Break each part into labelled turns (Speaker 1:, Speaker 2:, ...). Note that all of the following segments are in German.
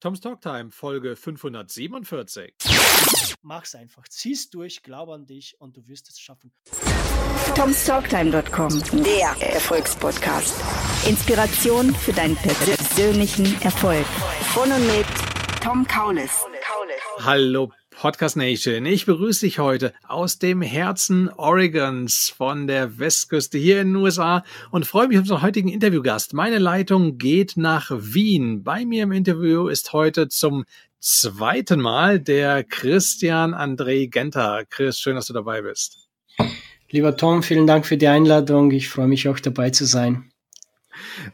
Speaker 1: Tom's Talktime, Folge 547.
Speaker 2: Mach's einfach. Zieh's durch, glaub an dich und du wirst es schaffen.
Speaker 3: Tom'sTalktime.com, der Erfolgspodcast. Inspiration für deinen persönlichen Erfolg. Von und mit Tom Kaulis.
Speaker 1: Hallo Podcast Nation. Ich begrüße dich heute aus dem Herzen Oregons von der Westküste hier in den USA und freue mich auf unseren heutigen Interviewgast. Meine Leitung geht nach Wien. Bei mir im Interview ist heute zum zweiten Mal der Christian André Genter. Chris, schön, dass du dabei bist.
Speaker 2: Lieber Tom, vielen Dank für die Einladung. Ich freue mich auch dabei zu sein.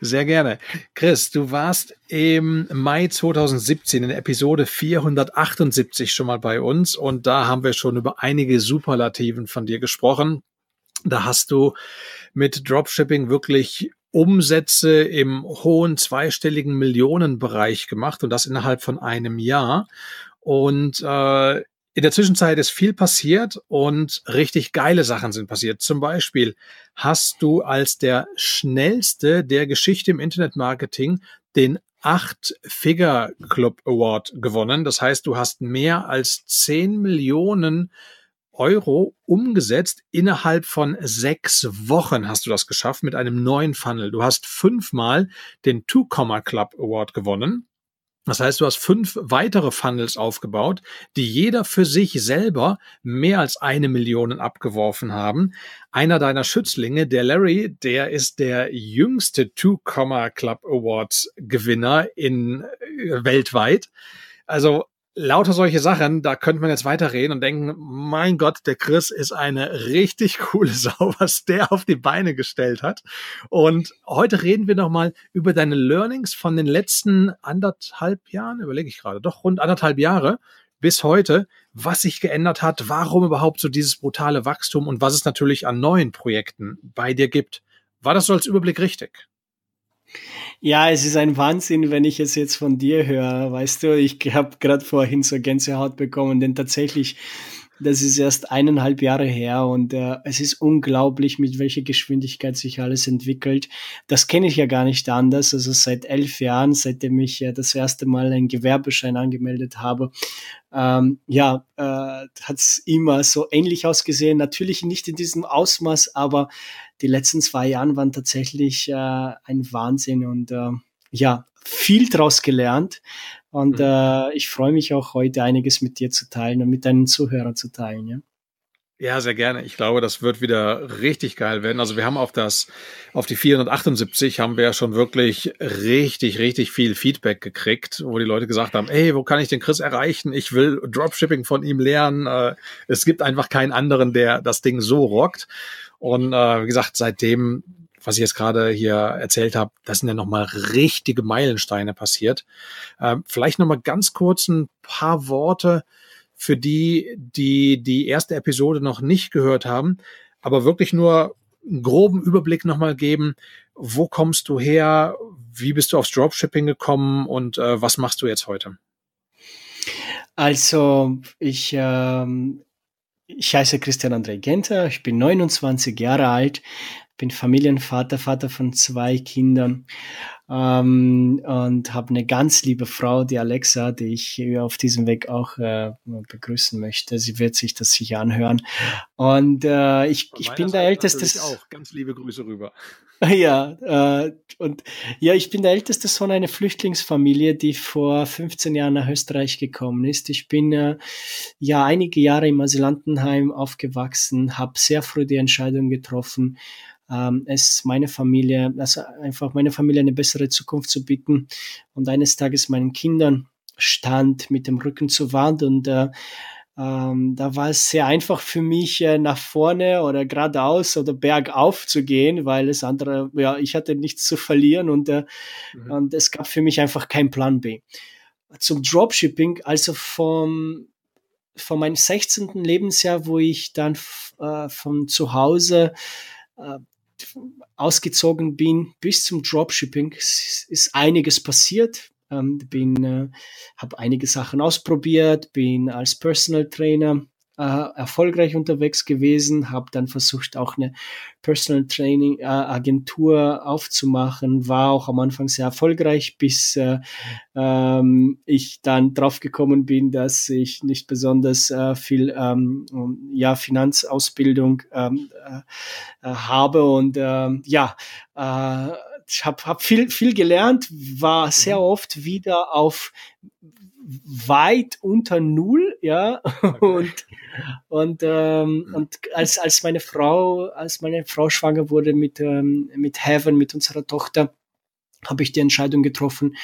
Speaker 1: Sehr gerne. Chris, du warst im Mai 2017 in Episode 478 schon mal bei uns und da haben wir schon über einige Superlativen von dir gesprochen. Da hast du mit Dropshipping wirklich Umsätze im hohen zweistelligen Millionenbereich gemacht und das innerhalb von einem Jahr. Und äh, in der Zwischenzeit ist viel passiert und richtig geile Sachen sind passiert. Zum Beispiel hast du als der schnellste der Geschichte im Internetmarketing den acht Figure Club Award gewonnen. Das heißt, du hast mehr als zehn Millionen Euro umgesetzt. Innerhalb von sechs Wochen hast du das geschafft mit einem neuen Funnel. Du hast fünfmal den Two Comma Club Award gewonnen. Das heißt, du hast fünf weitere Funnels aufgebaut, die jeder für sich selber mehr als eine Million abgeworfen haben. Einer deiner Schützlinge, der Larry, der ist der jüngste Two Comma Club Awards Gewinner in äh, weltweit. Also lauter solche Sachen, da könnte man jetzt weiterreden und denken, mein Gott, der Chris ist eine richtig coole Sau, was der auf die Beine gestellt hat. Und heute reden wir nochmal über deine Learnings von den letzten anderthalb Jahren, überlege ich gerade, doch rund anderthalb Jahre bis heute, was sich geändert hat, warum überhaupt so dieses brutale Wachstum und was es natürlich an neuen Projekten bei dir gibt. War das so als Überblick richtig?
Speaker 2: Ja, es ist ein Wahnsinn, wenn ich es jetzt von dir höre. Weißt du, ich habe gerade vorhin so Gänsehaut bekommen, denn tatsächlich, das ist erst eineinhalb Jahre her und äh, es ist unglaublich, mit welcher Geschwindigkeit sich alles entwickelt. Das kenne ich ja gar nicht anders. Also seit elf Jahren, seitdem ich äh, das erste Mal einen Gewerbeschein angemeldet habe, ähm, ja, äh, hat es immer so ähnlich ausgesehen. Natürlich nicht in diesem Ausmaß, aber die letzten zwei Jahren waren tatsächlich äh, ein Wahnsinn und äh, ja, viel draus gelernt. Und mhm. äh, ich freue mich auch heute einiges mit dir zu teilen und mit deinen Zuhörern zu teilen. Ja?
Speaker 1: Ja, sehr gerne. Ich glaube, das wird wieder richtig geil werden. Also wir haben auf das, auf die 478 haben wir ja schon wirklich richtig, richtig viel Feedback gekriegt, wo die Leute gesagt haben, ey, wo kann ich den Chris erreichen? Ich will Dropshipping von ihm lernen. Äh, es gibt einfach keinen anderen, der das Ding so rockt. Und äh, wie gesagt, seitdem, was ich jetzt gerade hier erzählt habe, das sind ja nochmal richtige Meilensteine passiert. Ähm, vielleicht nochmal ganz kurz ein paar Worte für die, die die erste Episode noch nicht gehört haben, aber wirklich nur einen groben Überblick nochmal geben. Wo kommst du her? Wie bist du aufs Dropshipping gekommen und äh, was machst du jetzt heute?
Speaker 2: Also ich ähm, ich heiße Christian André Genter, ich bin 29 Jahre alt, bin Familienvater, Vater von zwei Kindern ähm, und habe eine ganz liebe Frau, die Alexa, die ich auf diesem Weg auch äh, begrüßen möchte. Sie wird sich das sicher anhören. Und äh, ich, ich bin der Älteste.
Speaker 1: auch ganz liebe Grüße rüber.
Speaker 2: Ja, äh, und ja, ich bin der älteste Sohn einer Flüchtlingsfamilie, die vor 15 Jahren nach Österreich gekommen ist. Ich bin äh, ja einige Jahre im Asylantenheim aufgewachsen, habe sehr früh die Entscheidung getroffen, ähm, es meine Familie, also einfach meine Familie eine bessere Zukunft zu bieten und eines Tages meinen Kindern stand mit dem Rücken zur Wand und äh, ähm, da war es sehr einfach für mich, äh, nach vorne oder geradeaus oder bergauf zu gehen, weil es andere, ja, ich hatte nichts zu verlieren und, äh, mhm. und es gab für mich einfach keinen Plan B. Zum Dropshipping, also vom, von meinem 16. Lebensjahr, wo ich dann äh, von zu Hause ausgezogen bin bis zum Dropshipping, ist einiges passiert. Ähm, bin, äh, habe einige Sachen ausprobiert, bin als Personal Trainer äh, erfolgreich unterwegs gewesen, habe dann versucht auch eine Personal Training äh, Agentur aufzumachen, war auch am Anfang sehr erfolgreich, bis äh, ähm, ich dann drauf gekommen bin, dass ich nicht besonders äh, viel ähm, ja Finanzausbildung ähm, äh, äh habe und äh, ja äh, ich habe hab viel viel gelernt, war sehr mhm. oft wieder auf weit unter null, ja. Okay. Und, und, ähm, und als, als meine Frau, als meine Frau schwanger wurde mit, ähm, mit Heaven, mit unserer Tochter, habe ich die Entscheidung getroffen,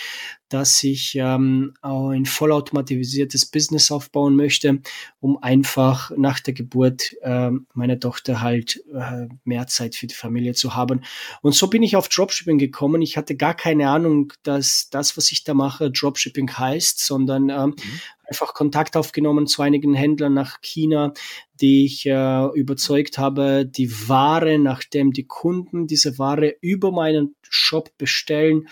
Speaker 2: dass ich ähm, ein vollautomatisiertes Business aufbauen möchte, um einfach nach der Geburt äh, meiner Tochter halt äh, mehr Zeit für die Familie zu haben. Und so bin ich auf Dropshipping gekommen. Ich hatte gar keine Ahnung, dass das, was ich da mache, Dropshipping heißt, sondern ähm, mhm einfach Kontakt aufgenommen zu einigen Händlern nach China, die ich äh, überzeugt habe, die Ware, nachdem die Kunden diese Ware über meinen Shop bestellen,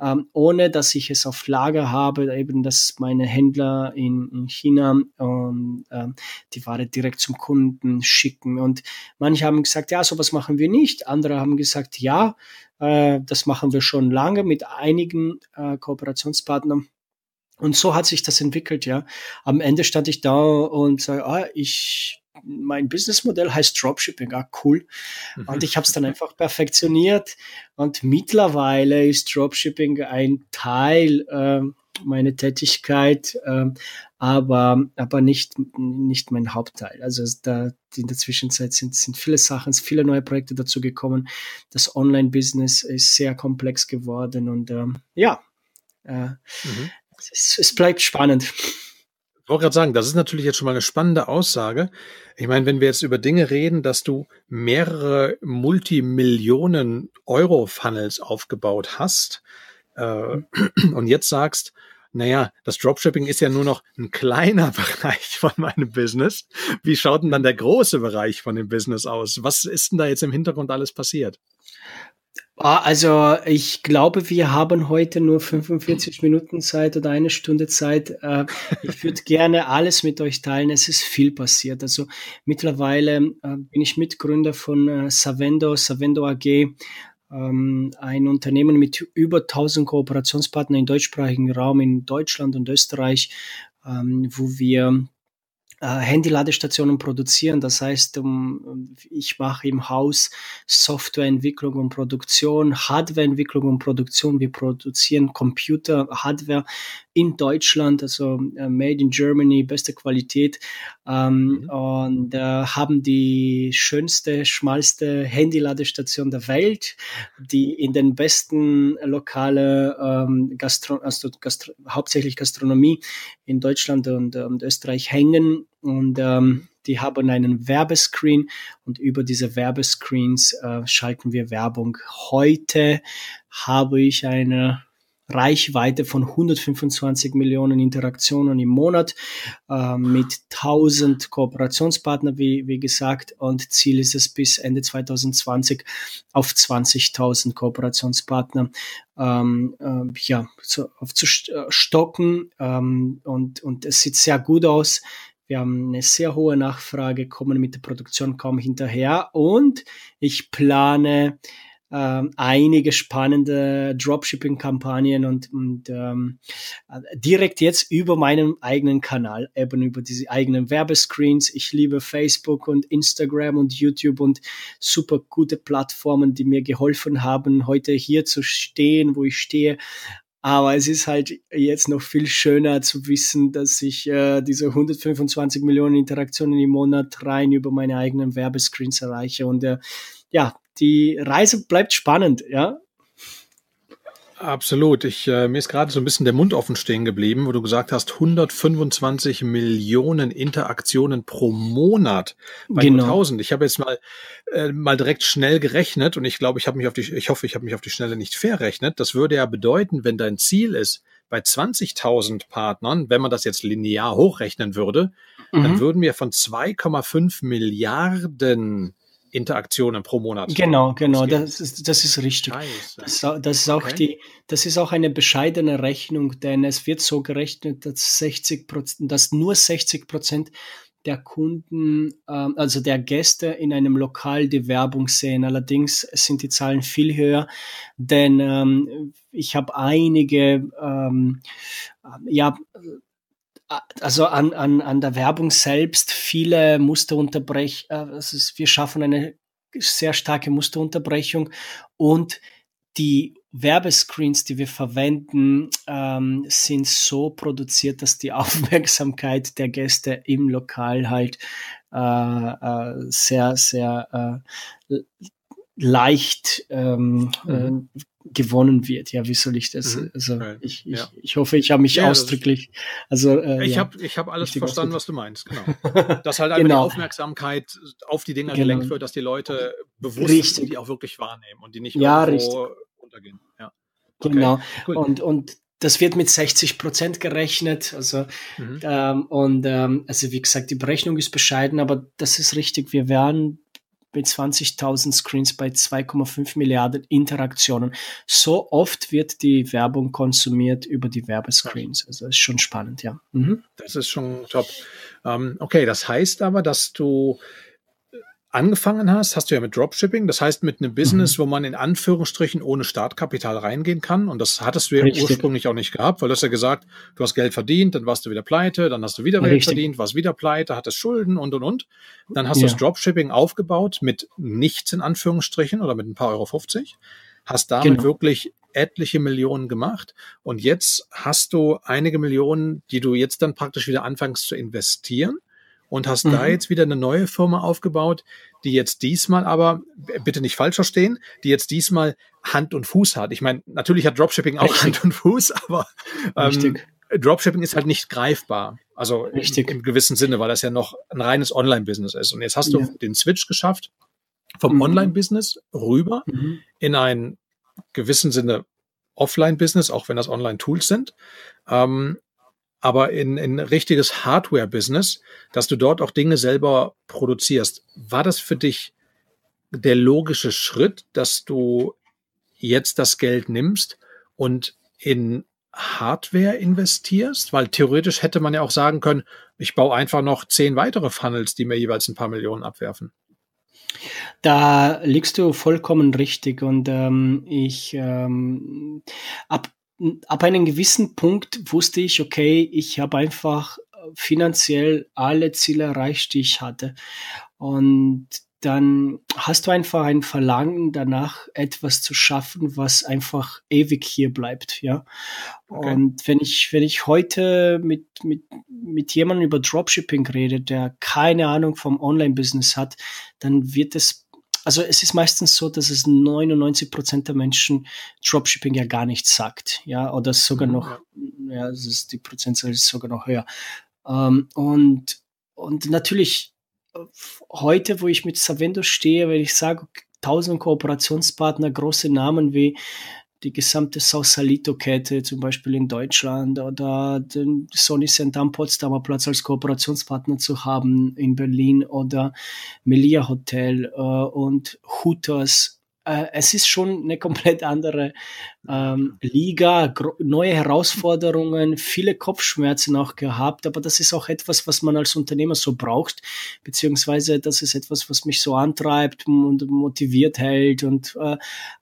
Speaker 2: ähm, ohne dass ich es auf Lager habe, eben dass meine Händler in, in China ähm, äh, die Ware direkt zum Kunden schicken. Und manche haben gesagt, ja, sowas machen wir nicht. Andere haben gesagt, ja, äh, das machen wir schon lange mit einigen äh, Kooperationspartnern. Und so hat sich das entwickelt, ja. Am Ende stand ich da und sage, ah, ich, mein Businessmodell heißt Dropshipping, ah, cool. Mhm. Und ich habe es dann einfach perfektioniert. Und mittlerweile ist Dropshipping ein Teil äh, meiner Tätigkeit, äh, aber, aber nicht, nicht mein Hauptteil. Also da in der Zwischenzeit sind, sind viele Sachen, viele neue Projekte dazu gekommen. Das Online-Business ist sehr komplex geworden und ähm, ja, äh, mhm es, es bleibt spannend.
Speaker 1: Ich wollte gerade sagen, das ist natürlich jetzt schon mal eine spannende Aussage. Ich meine, wenn wir jetzt über Dinge reden, dass du mehrere Multimillionen Euro Funnels aufgebaut hast äh, und jetzt sagst, naja, das Dropshipping ist ja nur noch ein kleiner Bereich von meinem Business. Wie schaut denn dann der große Bereich von dem Business aus? Was ist denn da jetzt im Hintergrund alles passiert?
Speaker 2: Ah, also ich glaube, wir haben heute nur 45 Minuten Zeit oder eine Stunde Zeit. Äh, ich würde gerne alles mit euch teilen. Es ist viel passiert. Also mittlerweile äh, bin ich Mitgründer von äh, Savendo, Savendo AG, ähm, ein Unternehmen mit über 1000 Kooperationspartnern im deutschsprachigen Raum in Deutschland und Österreich, ähm, wo wir Handy-Ladestationen produzieren. Das heißt, ich mache im Haus Softwareentwicklung und Produktion, Hardwareentwicklung und Produktion. Wir produzieren Computer, Hardware in Deutschland, also äh, made in Germany, beste Qualität ähm, mhm. und äh, haben die schönste, schmalste Handy-Ladestation der Welt, die in den besten lokale ähm, Gastro also Gastro hauptsächlich Gastronomie in Deutschland und, und Österreich hängen und ähm, die haben einen Werbescreen und über diese Werbescreens äh, schalten wir Werbung. Heute habe ich eine Reichweite von 125 Millionen Interaktionen im Monat äh, mit 1000 Kooperationspartnern, wie, wie gesagt. Und Ziel ist es bis Ende 2020 auf 20.000 Kooperationspartner ähm, äh, ja, zu, aufzustocken. Ähm, und, und es sieht sehr gut aus. Wir haben eine sehr hohe Nachfrage, kommen mit der Produktion kaum hinterher und ich plane ähm, einige spannende Dropshipping-Kampagnen und, und ähm, direkt jetzt über meinen eigenen Kanal, eben über diese eigenen Werbescreens. Ich liebe Facebook und Instagram und YouTube und super gute Plattformen, die mir geholfen haben, heute hier zu stehen, wo ich stehe. Aber es ist halt jetzt noch viel schöner zu wissen, dass ich äh, diese 125 Millionen Interaktionen im Monat rein über meine eigenen Werbescreens erreiche. Und äh, ja, die Reise bleibt spannend, ja.
Speaker 1: Absolut. Ich, äh, mir ist gerade so ein bisschen der Mund offen stehen geblieben, wo du gesagt hast, 125 Millionen Interaktionen pro Monat bei genau. 1000. Ich habe jetzt mal äh, mal direkt schnell gerechnet und ich glaube, ich habe mich auf die, ich hoffe, ich habe mich auf die Schnelle nicht verrechnet. Das würde ja bedeuten, wenn dein Ziel ist, bei 20.000 Partnern, wenn man das jetzt linear hochrechnen würde, mhm. dann würden wir von 2,5 Milliarden Interaktionen pro Monat.
Speaker 2: Genau, genau, das ist, das ist richtig. Das, das, ist auch okay. die, das ist auch eine bescheidene Rechnung, denn es wird so gerechnet, dass 60 Prozent, dass nur 60 Prozent der Kunden, ähm, also der Gäste in einem Lokal die Werbung sehen. Allerdings sind die Zahlen viel höher, denn ähm, ich habe einige, ähm, ja, also an, an, an der Werbung selbst viele Musterunterbrech, äh, also wir schaffen eine sehr starke Musterunterbrechung und die Werbescreens, die wir verwenden, ähm, sind so produziert, dass die Aufmerksamkeit der Gäste im Lokal halt äh, äh, sehr, sehr äh, leicht ähm, mhm. Gewonnen wird. Ja, wie soll ich das? Mhm. Also ich, ich, ja. ich hoffe, ich habe mich ja, ausdrücklich. Also
Speaker 1: äh, ich ja, habe ich habe alles verstanden, was du meinst. Genau. Dass halt einfach genau. die Aufmerksamkeit auf die Dinger genau. gelenkt wird, dass die Leute bewusst richtig. die auch wirklich wahrnehmen und die nicht
Speaker 2: ja, irgendwo richtig. untergehen. Ja. Okay. Genau. Cool. Und und das wird mit 60 Prozent gerechnet. Also, mhm. ähm, und ähm, also wie gesagt, die Berechnung ist bescheiden, aber das ist richtig. Wir werden mit 20.000 Screens bei 2,5 Milliarden Interaktionen. So oft wird die Werbung konsumiert über die Werbescreens. Also das ist schon spannend, ja.
Speaker 1: Mhm. Das ist schon top. Ähm, okay, das heißt aber, dass du angefangen hast, hast du ja mit Dropshipping, das heißt mit einem Business, mhm. wo man in Anführungsstrichen ohne Startkapital reingehen kann. Und das hattest du ja Richtig. ursprünglich auch nicht gehabt, weil du hast ja gesagt, du hast Geld verdient, dann warst du wieder pleite, dann hast du wieder Geld Richtig. verdient, warst wieder pleite, hattest Schulden und und und. Dann hast ja. du das Dropshipping aufgebaut mit nichts in Anführungsstrichen oder mit ein paar Euro 50, hast damit genau. wirklich etliche Millionen gemacht und jetzt hast du einige Millionen, die du jetzt dann praktisch wieder anfängst zu investieren und hast mhm. da jetzt wieder eine neue Firma aufgebaut, die jetzt diesmal aber, bitte nicht falsch verstehen, die jetzt diesmal Hand und Fuß hat. Ich meine, natürlich hat Dropshipping auch Richtig. Hand und Fuß, aber ähm, Dropshipping ist halt nicht greifbar. Also Richtig. Im, im gewissen Sinne, weil das ja noch ein reines Online-Business ist. Und jetzt hast du ja. den Switch geschafft vom mhm. Online-Business rüber mhm. in ein gewissen Sinne Offline-Business, auch wenn das Online-Tools sind. Ähm, aber in, in richtiges Hardware-Business, dass du dort auch Dinge selber produzierst. War das für dich der logische Schritt, dass du jetzt das Geld nimmst und in Hardware investierst? Weil theoretisch hätte man ja auch sagen können, ich baue einfach noch zehn weitere Funnels, die mir jeweils ein paar Millionen abwerfen.
Speaker 2: Da liegst du vollkommen richtig und ähm, ich ähm, ab ab einem gewissen Punkt wusste ich, okay, ich habe einfach finanziell alle Ziele erreicht, die ich hatte. Und dann hast du einfach ein Verlangen danach, etwas zu schaffen, was einfach ewig hier bleibt, ja. Okay. Und wenn ich, wenn ich heute mit, mit, mit jemandem über Dropshipping rede, der keine Ahnung vom Online-Business hat, dann wird es also es ist meistens so, dass es 99 Prozent der Menschen Dropshipping ja gar nichts sagt, ja, oder sogar mhm, noch, ja, es ist, die Prozentzahl ist sogar noch höher. Ähm, und, und natürlich äh, heute, wo ich mit Savendo stehe, wenn ich sage, tausend Kooperationspartner, große Namen wie die gesamte Sausalito-Kette, zum Beispiel in Deutschland, oder den Sony Center am Potsdamer Platz als Kooperationspartner zu haben in Berlin oder Melia Hotel äh, und Hooters äh, es ist schon eine komplett andere ähm, Liga, neue Herausforderungen, viele Kopfschmerzen auch gehabt, aber das ist auch etwas, was man als Unternehmer so braucht, beziehungsweise das ist etwas, was mich so antreibt und motiviert hält und äh,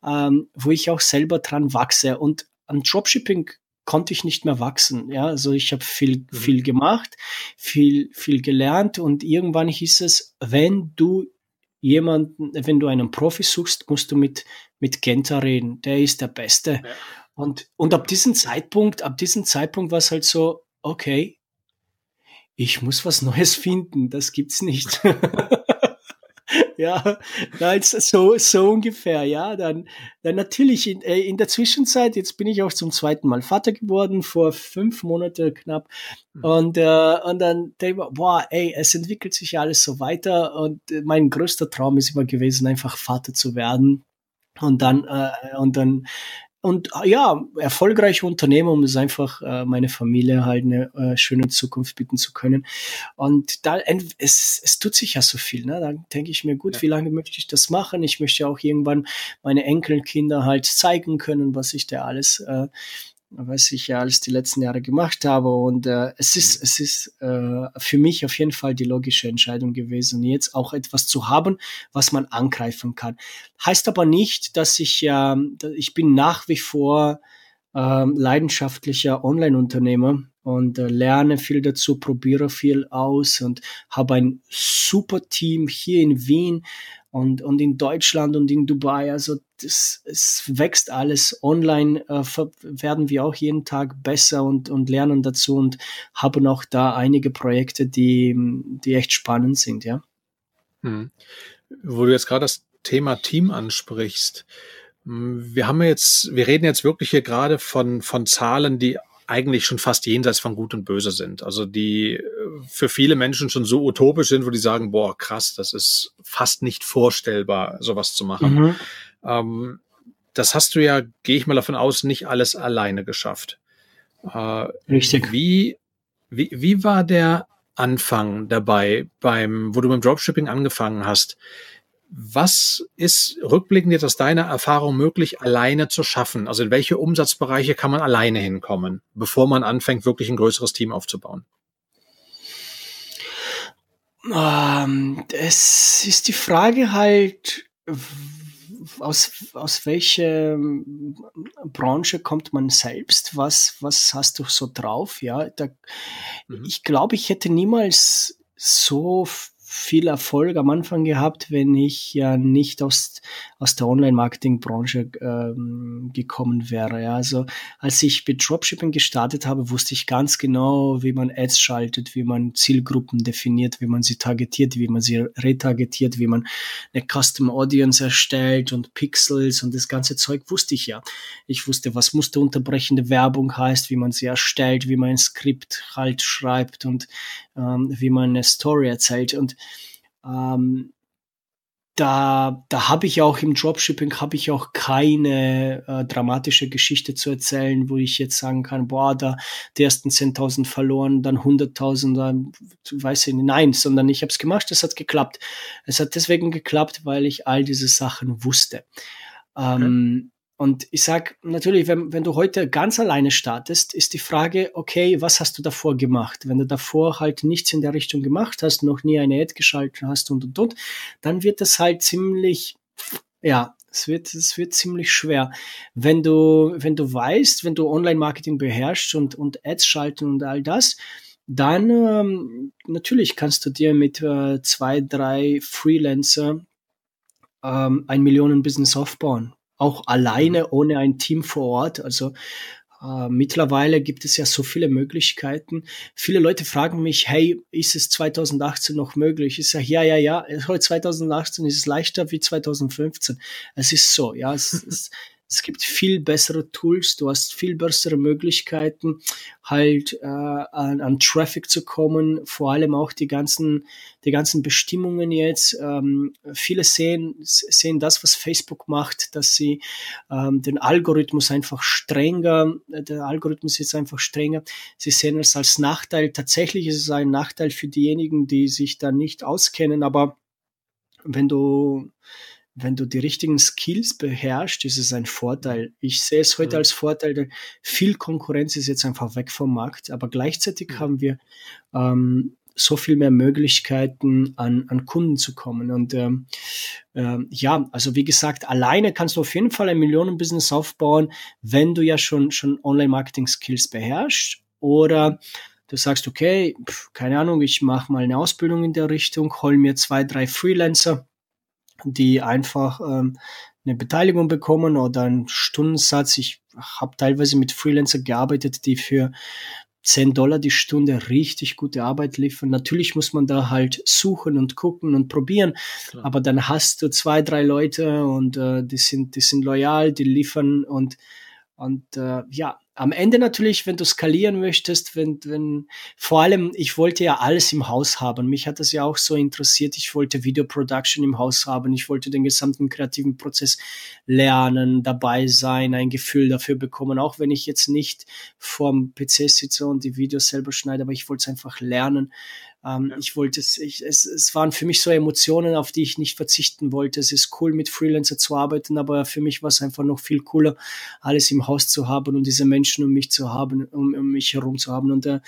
Speaker 2: ähm, wo ich auch selber dran wachse. Und an Dropshipping konnte ich nicht mehr wachsen. Ja, also ich habe viel, mhm. viel gemacht, viel, viel gelernt und irgendwann hieß es, wenn du jemanden, wenn du einen Profi suchst, musst du mit, mit Genta reden. Der ist der Beste. Ja. Und, und ab diesem Zeitpunkt, ab diesem Zeitpunkt war es halt so, okay, ich muss was Neues finden, das gibt's nicht. ja, nein, so, so ungefähr, ja. Dann, dann natürlich in, äh, in der Zwischenzeit, jetzt bin ich auch zum zweiten Mal Vater geworden, vor fünf Monaten knapp. Mhm. Und, äh, und dann denke ich, boah, ey, es entwickelt sich ja alles so weiter. Und äh, mein größter Traum ist immer gewesen, einfach Vater zu werden. Und dann, äh, und dann und ah, ja, erfolgreiche Unternehmer, um es einfach äh, meine Familie halt eine äh, schöne Zukunft bieten zu können. Und da es, es tut sich ja so viel. Ne? Da denke ich mir, gut, ja. wie lange möchte ich das machen? Ich möchte auch irgendwann meine Enkelkinder halt zeigen können, was ich da alles äh, was ich ja alles die letzten Jahre gemacht habe. Und äh, es ist, es ist äh, für mich auf jeden Fall die logische Entscheidung gewesen, jetzt auch etwas zu haben, was man angreifen kann. Heißt aber nicht, dass ich ja, äh, ich bin nach wie vor äh, leidenschaftlicher Online-Unternehmer und äh, lerne viel dazu, probiere viel aus und habe ein super Team hier in Wien und, und in Deutschland und in Dubai. Also das, es wächst alles. Online äh, werden wir auch jeden Tag besser und, und lernen dazu und haben auch da einige Projekte, die, die echt spannend sind, ja.
Speaker 1: Hm. Wo du jetzt gerade das Thema Team ansprichst. Hm, wir haben jetzt, wir reden jetzt wirklich hier gerade von, von Zahlen, die eigentlich schon fast jenseits von Gut und Böse sind. Also die äh, für viele Menschen schon so utopisch sind, wo die sagen, boah, krass, das ist fast nicht vorstellbar, sowas zu machen. Mhm. Ähm, das hast du ja, gehe ich mal davon aus, nicht alles alleine geschafft.
Speaker 2: Äh, Richtig.
Speaker 1: Wie, wie, wie war der Anfang dabei, beim, wo du mit dem Dropshipping angefangen hast? Was ist rückblickend jetzt aus deiner Erfahrung möglich, alleine zu schaffen? Also in welche Umsatzbereiche kann man alleine hinkommen, bevor man anfängt, wirklich ein größeres Team aufzubauen?
Speaker 2: Ähm, es ist die Frage halt, aus, aus welcher Branche kommt man selbst? Was, was hast du so drauf? Ja, da, mhm. ich glaube, ich hätte niemals so viel Erfolg am Anfang gehabt, wenn ich ja nicht aus, aus der Online-Marketing-Branche ähm, gekommen wäre. Ja. Also als ich mit Dropshipping gestartet habe, wusste ich ganz genau, wie man Ads schaltet, wie man Zielgruppen definiert, wie man sie targetiert, wie man sie retargetiert, wie man eine Custom Audience erstellt und Pixels und das ganze Zeug wusste ich ja. Ich wusste, was musterunterbrechende Werbung heißt, wie man sie erstellt, wie man ein Skript halt schreibt und ähm, wie man eine Story erzählt. Und ähm, da, da habe ich auch im Dropshipping habe ich auch keine äh, dramatische Geschichte zu erzählen, wo ich jetzt sagen kann, boah, da die ersten 10.000 verloren, dann 100.000, dann weiß ich nicht, nein, sondern ich habe es gemacht, es hat geklappt. Es hat deswegen geklappt, weil ich all diese Sachen wusste. Ähm, und ich sag natürlich, wenn, wenn du heute ganz alleine startest, ist die Frage, okay, was hast du davor gemacht? Wenn du davor halt nichts in der Richtung gemacht hast, noch nie eine Ad geschaltet hast und und und, dann wird das halt ziemlich, ja, es wird, es wird ziemlich schwer. Wenn du, wenn du weißt, wenn du Online-Marketing beherrschst und, und Ads schalten und all das, dann ähm, natürlich kannst du dir mit äh, zwei, drei Freelancer ähm, ein Millionen-Business aufbauen auch alleine mhm. ohne ein Team vor Ort. Also äh, mittlerweile gibt es ja so viele Möglichkeiten. Viele Leute fragen mich, hey, ist es 2018 noch möglich? Ich sage, ja, ja, ja, heute 2018 ist es leichter wie 2015. Es ist so, ja, es, es, es gibt viel bessere Tools, du hast viel bessere Möglichkeiten, halt äh, an, an Traffic zu kommen, vor allem auch die ganzen, die ganzen Bestimmungen jetzt. Ähm, viele sehen, sehen das, was Facebook macht, dass sie ähm, den Algorithmus einfach strenger, der Algorithmus ist einfach strenger. Sie sehen es als Nachteil. Tatsächlich ist es ein Nachteil für diejenigen, die sich da nicht auskennen, aber wenn du wenn du die richtigen Skills beherrschst, ist es ein Vorteil. Ich sehe es heute mhm. als Vorteil, denn viel Konkurrenz ist jetzt einfach weg vom Markt, aber gleichzeitig mhm. haben wir ähm, so viel mehr Möglichkeiten, an, an Kunden zu kommen. Und ähm, äh, ja, also wie gesagt, alleine kannst du auf jeden Fall ein Millionenbusiness aufbauen, wenn du ja schon, schon Online-Marketing-Skills beherrschst oder du sagst, okay, pf, keine Ahnung, ich mache mal eine Ausbildung in der Richtung, hol mir zwei, drei Freelancer, die einfach ähm, eine Beteiligung bekommen oder einen Stundensatz. Ich habe teilweise mit Freelancer gearbeitet, die für 10 Dollar die Stunde richtig gute Arbeit liefern. Natürlich muss man da halt suchen und gucken und probieren, Klar. aber dann hast du zwei, drei Leute und äh, die sind, die sind loyal, die liefern und und äh, ja, am Ende natürlich, wenn du skalieren möchtest, wenn, wenn, vor allem, ich wollte ja alles im Haus haben. Mich hat das ja auch so interessiert. Ich wollte Video Production im Haus haben. Ich wollte den gesamten kreativen Prozess lernen, dabei sein, ein Gefühl dafür bekommen. Auch wenn ich jetzt nicht vorm PC sitze und die Videos selber schneide, aber ich wollte es einfach lernen. Ähm, ja. Ich wollte es, ich, es, es waren für mich so Emotionen, auf die ich nicht verzichten wollte. Es ist cool, mit Freelancer zu arbeiten, aber für mich war es einfach noch viel cooler, alles im Haus zu haben und diese Menschen um mich zu haben, um, um mich herum zu haben. Und äh,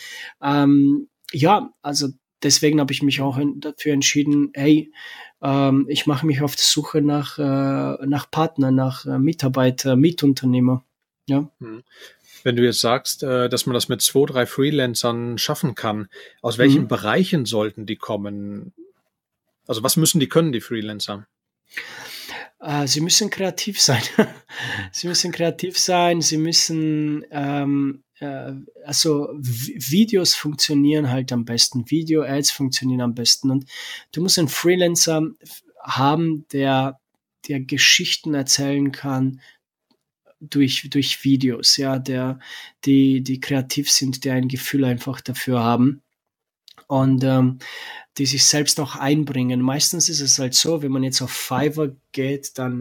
Speaker 2: ähm, ja, also deswegen habe ich mich auch dafür entschieden, hey, ähm, ich mache mich auf die Suche nach, äh, nach Partner, nach äh, Mitarbeiter, Mitunternehmer. Ja.
Speaker 1: Wenn du jetzt sagst, äh, dass man das mit zwei, drei Freelancern schaffen kann, aus welchen mhm. Bereichen sollten die kommen? Also was müssen die können, die Freelancer?
Speaker 2: Äh, sie müssen kreativ sein. sie müssen kreativ sein, sie müssen ähm, äh, also Videos funktionieren halt am besten, Video-Ads funktionieren am besten und du musst einen Freelancer haben, der der Geschichten erzählen kann durch durch Videos, ja, der die die kreativ sind, der ein Gefühl einfach dafür haben und ähm, die sich selbst auch einbringen. Meistens ist es halt so, wenn man jetzt auf Fiverr geht, dann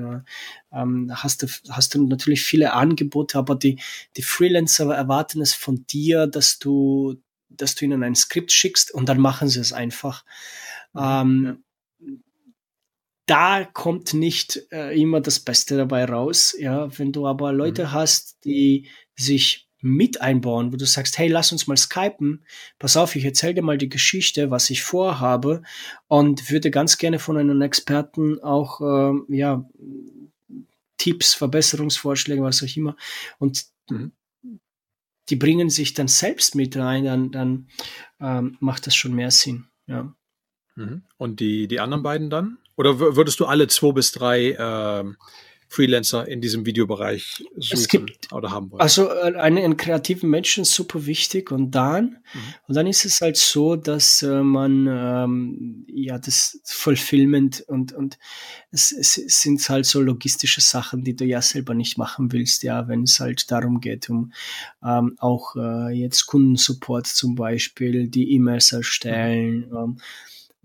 Speaker 2: äh, ähm, hast, du, hast du natürlich viele Angebote, aber die, die Freelancer erwarten es von dir, dass du, dass du ihnen ein Skript schickst und dann machen sie es einfach. Mhm, ähm, da kommt nicht äh, immer das Beste dabei raus. Ja, wenn du aber Leute mhm. hast, die sich mit einbauen, wo du sagst, hey, lass uns mal skypen, pass auf, ich erzähle dir mal die Geschichte, was ich vorhabe und würde ganz gerne von einem Experten auch, äh, ja, Tipps, Verbesserungsvorschläge, was auch immer und mhm. die bringen sich dann selbst mit rein, dann, dann ähm, macht das schon mehr Sinn, ja.
Speaker 1: Mhm. Und die, die anderen beiden dann? Oder würdest du alle zwei bis drei äh, Freelancer in diesem Videobereich suchen es gibt, oder haben wollen.
Speaker 2: Also äh, einen, einen kreativen Menschen ist super wichtig und dann mhm. und dann ist es halt so, dass äh, man ähm, ja das Fulfillment und und es, es sind halt so logistische Sachen, die du ja selber nicht machen willst, ja, wenn es halt darum geht, um ähm, auch äh, jetzt Kundensupport zum Beispiel, die E-Mails erstellen. Mhm. Ähm,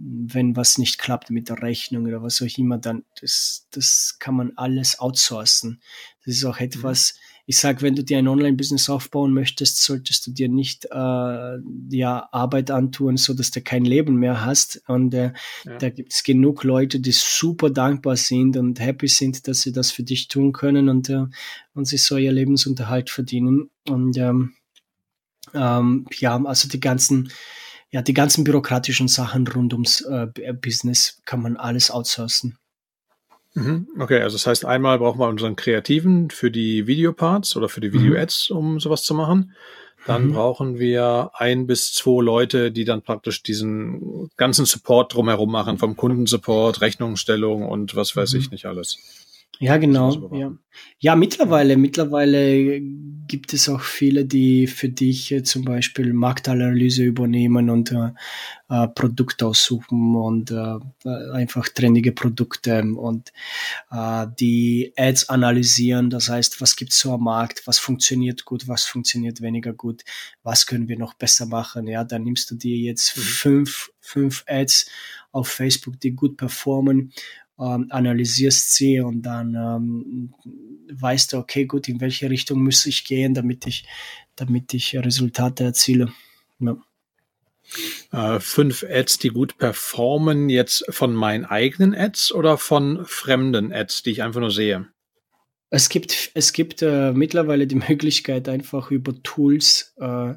Speaker 2: wenn was nicht klappt mit der Rechnung oder was auch immer, dann das, das kann man alles outsourcen. Das ist auch mhm. etwas, ich sage, wenn du dir ein Online-Business aufbauen möchtest, solltest du dir nicht äh, ja, Arbeit antun, so dass du kein Leben mehr hast. Und äh, ja. da gibt es genug Leute, die super dankbar sind und happy sind, dass sie das für dich tun können und, äh, und sie so ihr Lebensunterhalt verdienen. Und ähm, ähm, ja, also die ganzen ja, die ganzen bürokratischen Sachen rund ums äh, Business kann man alles outsourcen.
Speaker 1: Mhm. Okay, also das heißt, einmal brauchen wir unseren Kreativen für die Videoparts oder für die Video-Ads, mhm. um sowas zu machen. Dann mhm. brauchen wir ein bis zwei Leute, die dann praktisch diesen ganzen Support drumherum machen, vom Kundensupport, Rechnungsstellung und was weiß mhm. ich nicht alles.
Speaker 2: Ja, genau. Ja. ja, mittlerweile, mittlerweile gibt es auch viele, die für dich äh, zum Beispiel Marktanalyse übernehmen und äh, äh, Produkte aussuchen und äh, einfach trendige Produkte und äh, die Ads analysieren. Das heißt, was gibt's so am Markt, was funktioniert gut, was funktioniert weniger gut, was können wir noch besser machen. Ja, dann nimmst du dir jetzt mhm. fünf, fünf Ads auf Facebook, die gut performen ähm, analysierst sie und dann ähm, weißt du, okay, gut, in welche Richtung muss ich gehen, damit ich, damit ich Resultate erziele. Ja.
Speaker 1: Äh, fünf Ads, die gut performen, jetzt von meinen eigenen Ads oder von fremden Ads, die ich einfach nur sehe?
Speaker 2: Es gibt, es gibt äh, mittlerweile die Möglichkeit, einfach über Tools äh,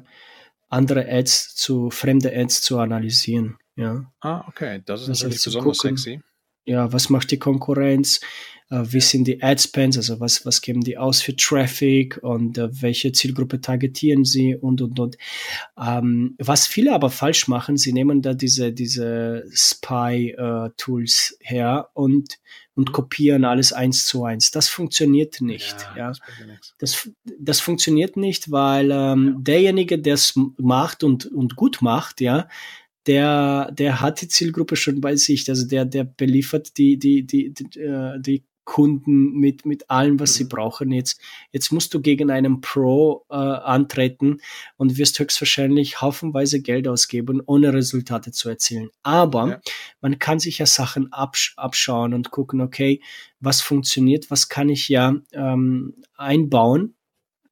Speaker 2: andere Ads zu, fremde Ads zu analysieren. Ja.
Speaker 1: Ah, okay. Das ist das natürlich besonders gucken, sexy
Speaker 2: ja, was macht die Konkurrenz, äh, wie sind die Adspends, also was, was geben die aus für Traffic und äh, welche Zielgruppe targetieren sie und, und, und. Ähm, was viele aber falsch machen, sie nehmen da diese, diese Spy-Tools äh, her und, und kopieren alles eins zu eins. Das funktioniert nicht. Ja, ja. Das, das funktioniert nicht, weil ähm, ja. derjenige, der es macht und, und gut macht, ja, der, der hat die Zielgruppe schon bei sich. Also der, der beliefert die, die, die, die, äh, die Kunden mit, mit allem, was mhm. sie brauchen. Jetzt, jetzt musst du gegen einen Pro äh, antreten und wirst höchstwahrscheinlich haufenweise Geld ausgeben, ohne Resultate zu erzielen. Aber ja. man kann sich ja Sachen absch abschauen und gucken, okay, was funktioniert, was kann ich ja ähm, einbauen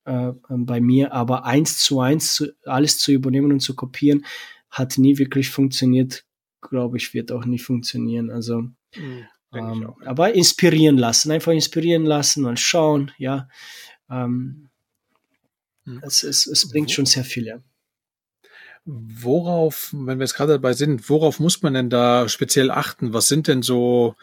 Speaker 2: äh, bei mir, aber eins zu eins zu, alles zu übernehmen und zu kopieren, hat nie wirklich funktioniert, glaube ich, wird auch nie funktionieren. Also, mhm, ähm, auch, ja. aber inspirieren lassen, einfach inspirieren lassen und schauen, ja. Ähm, mhm. es, es, es bringt schon sehr viel, ja.
Speaker 1: Worauf, wenn wir jetzt gerade dabei sind, worauf muss man denn da speziell achten? Was sind denn so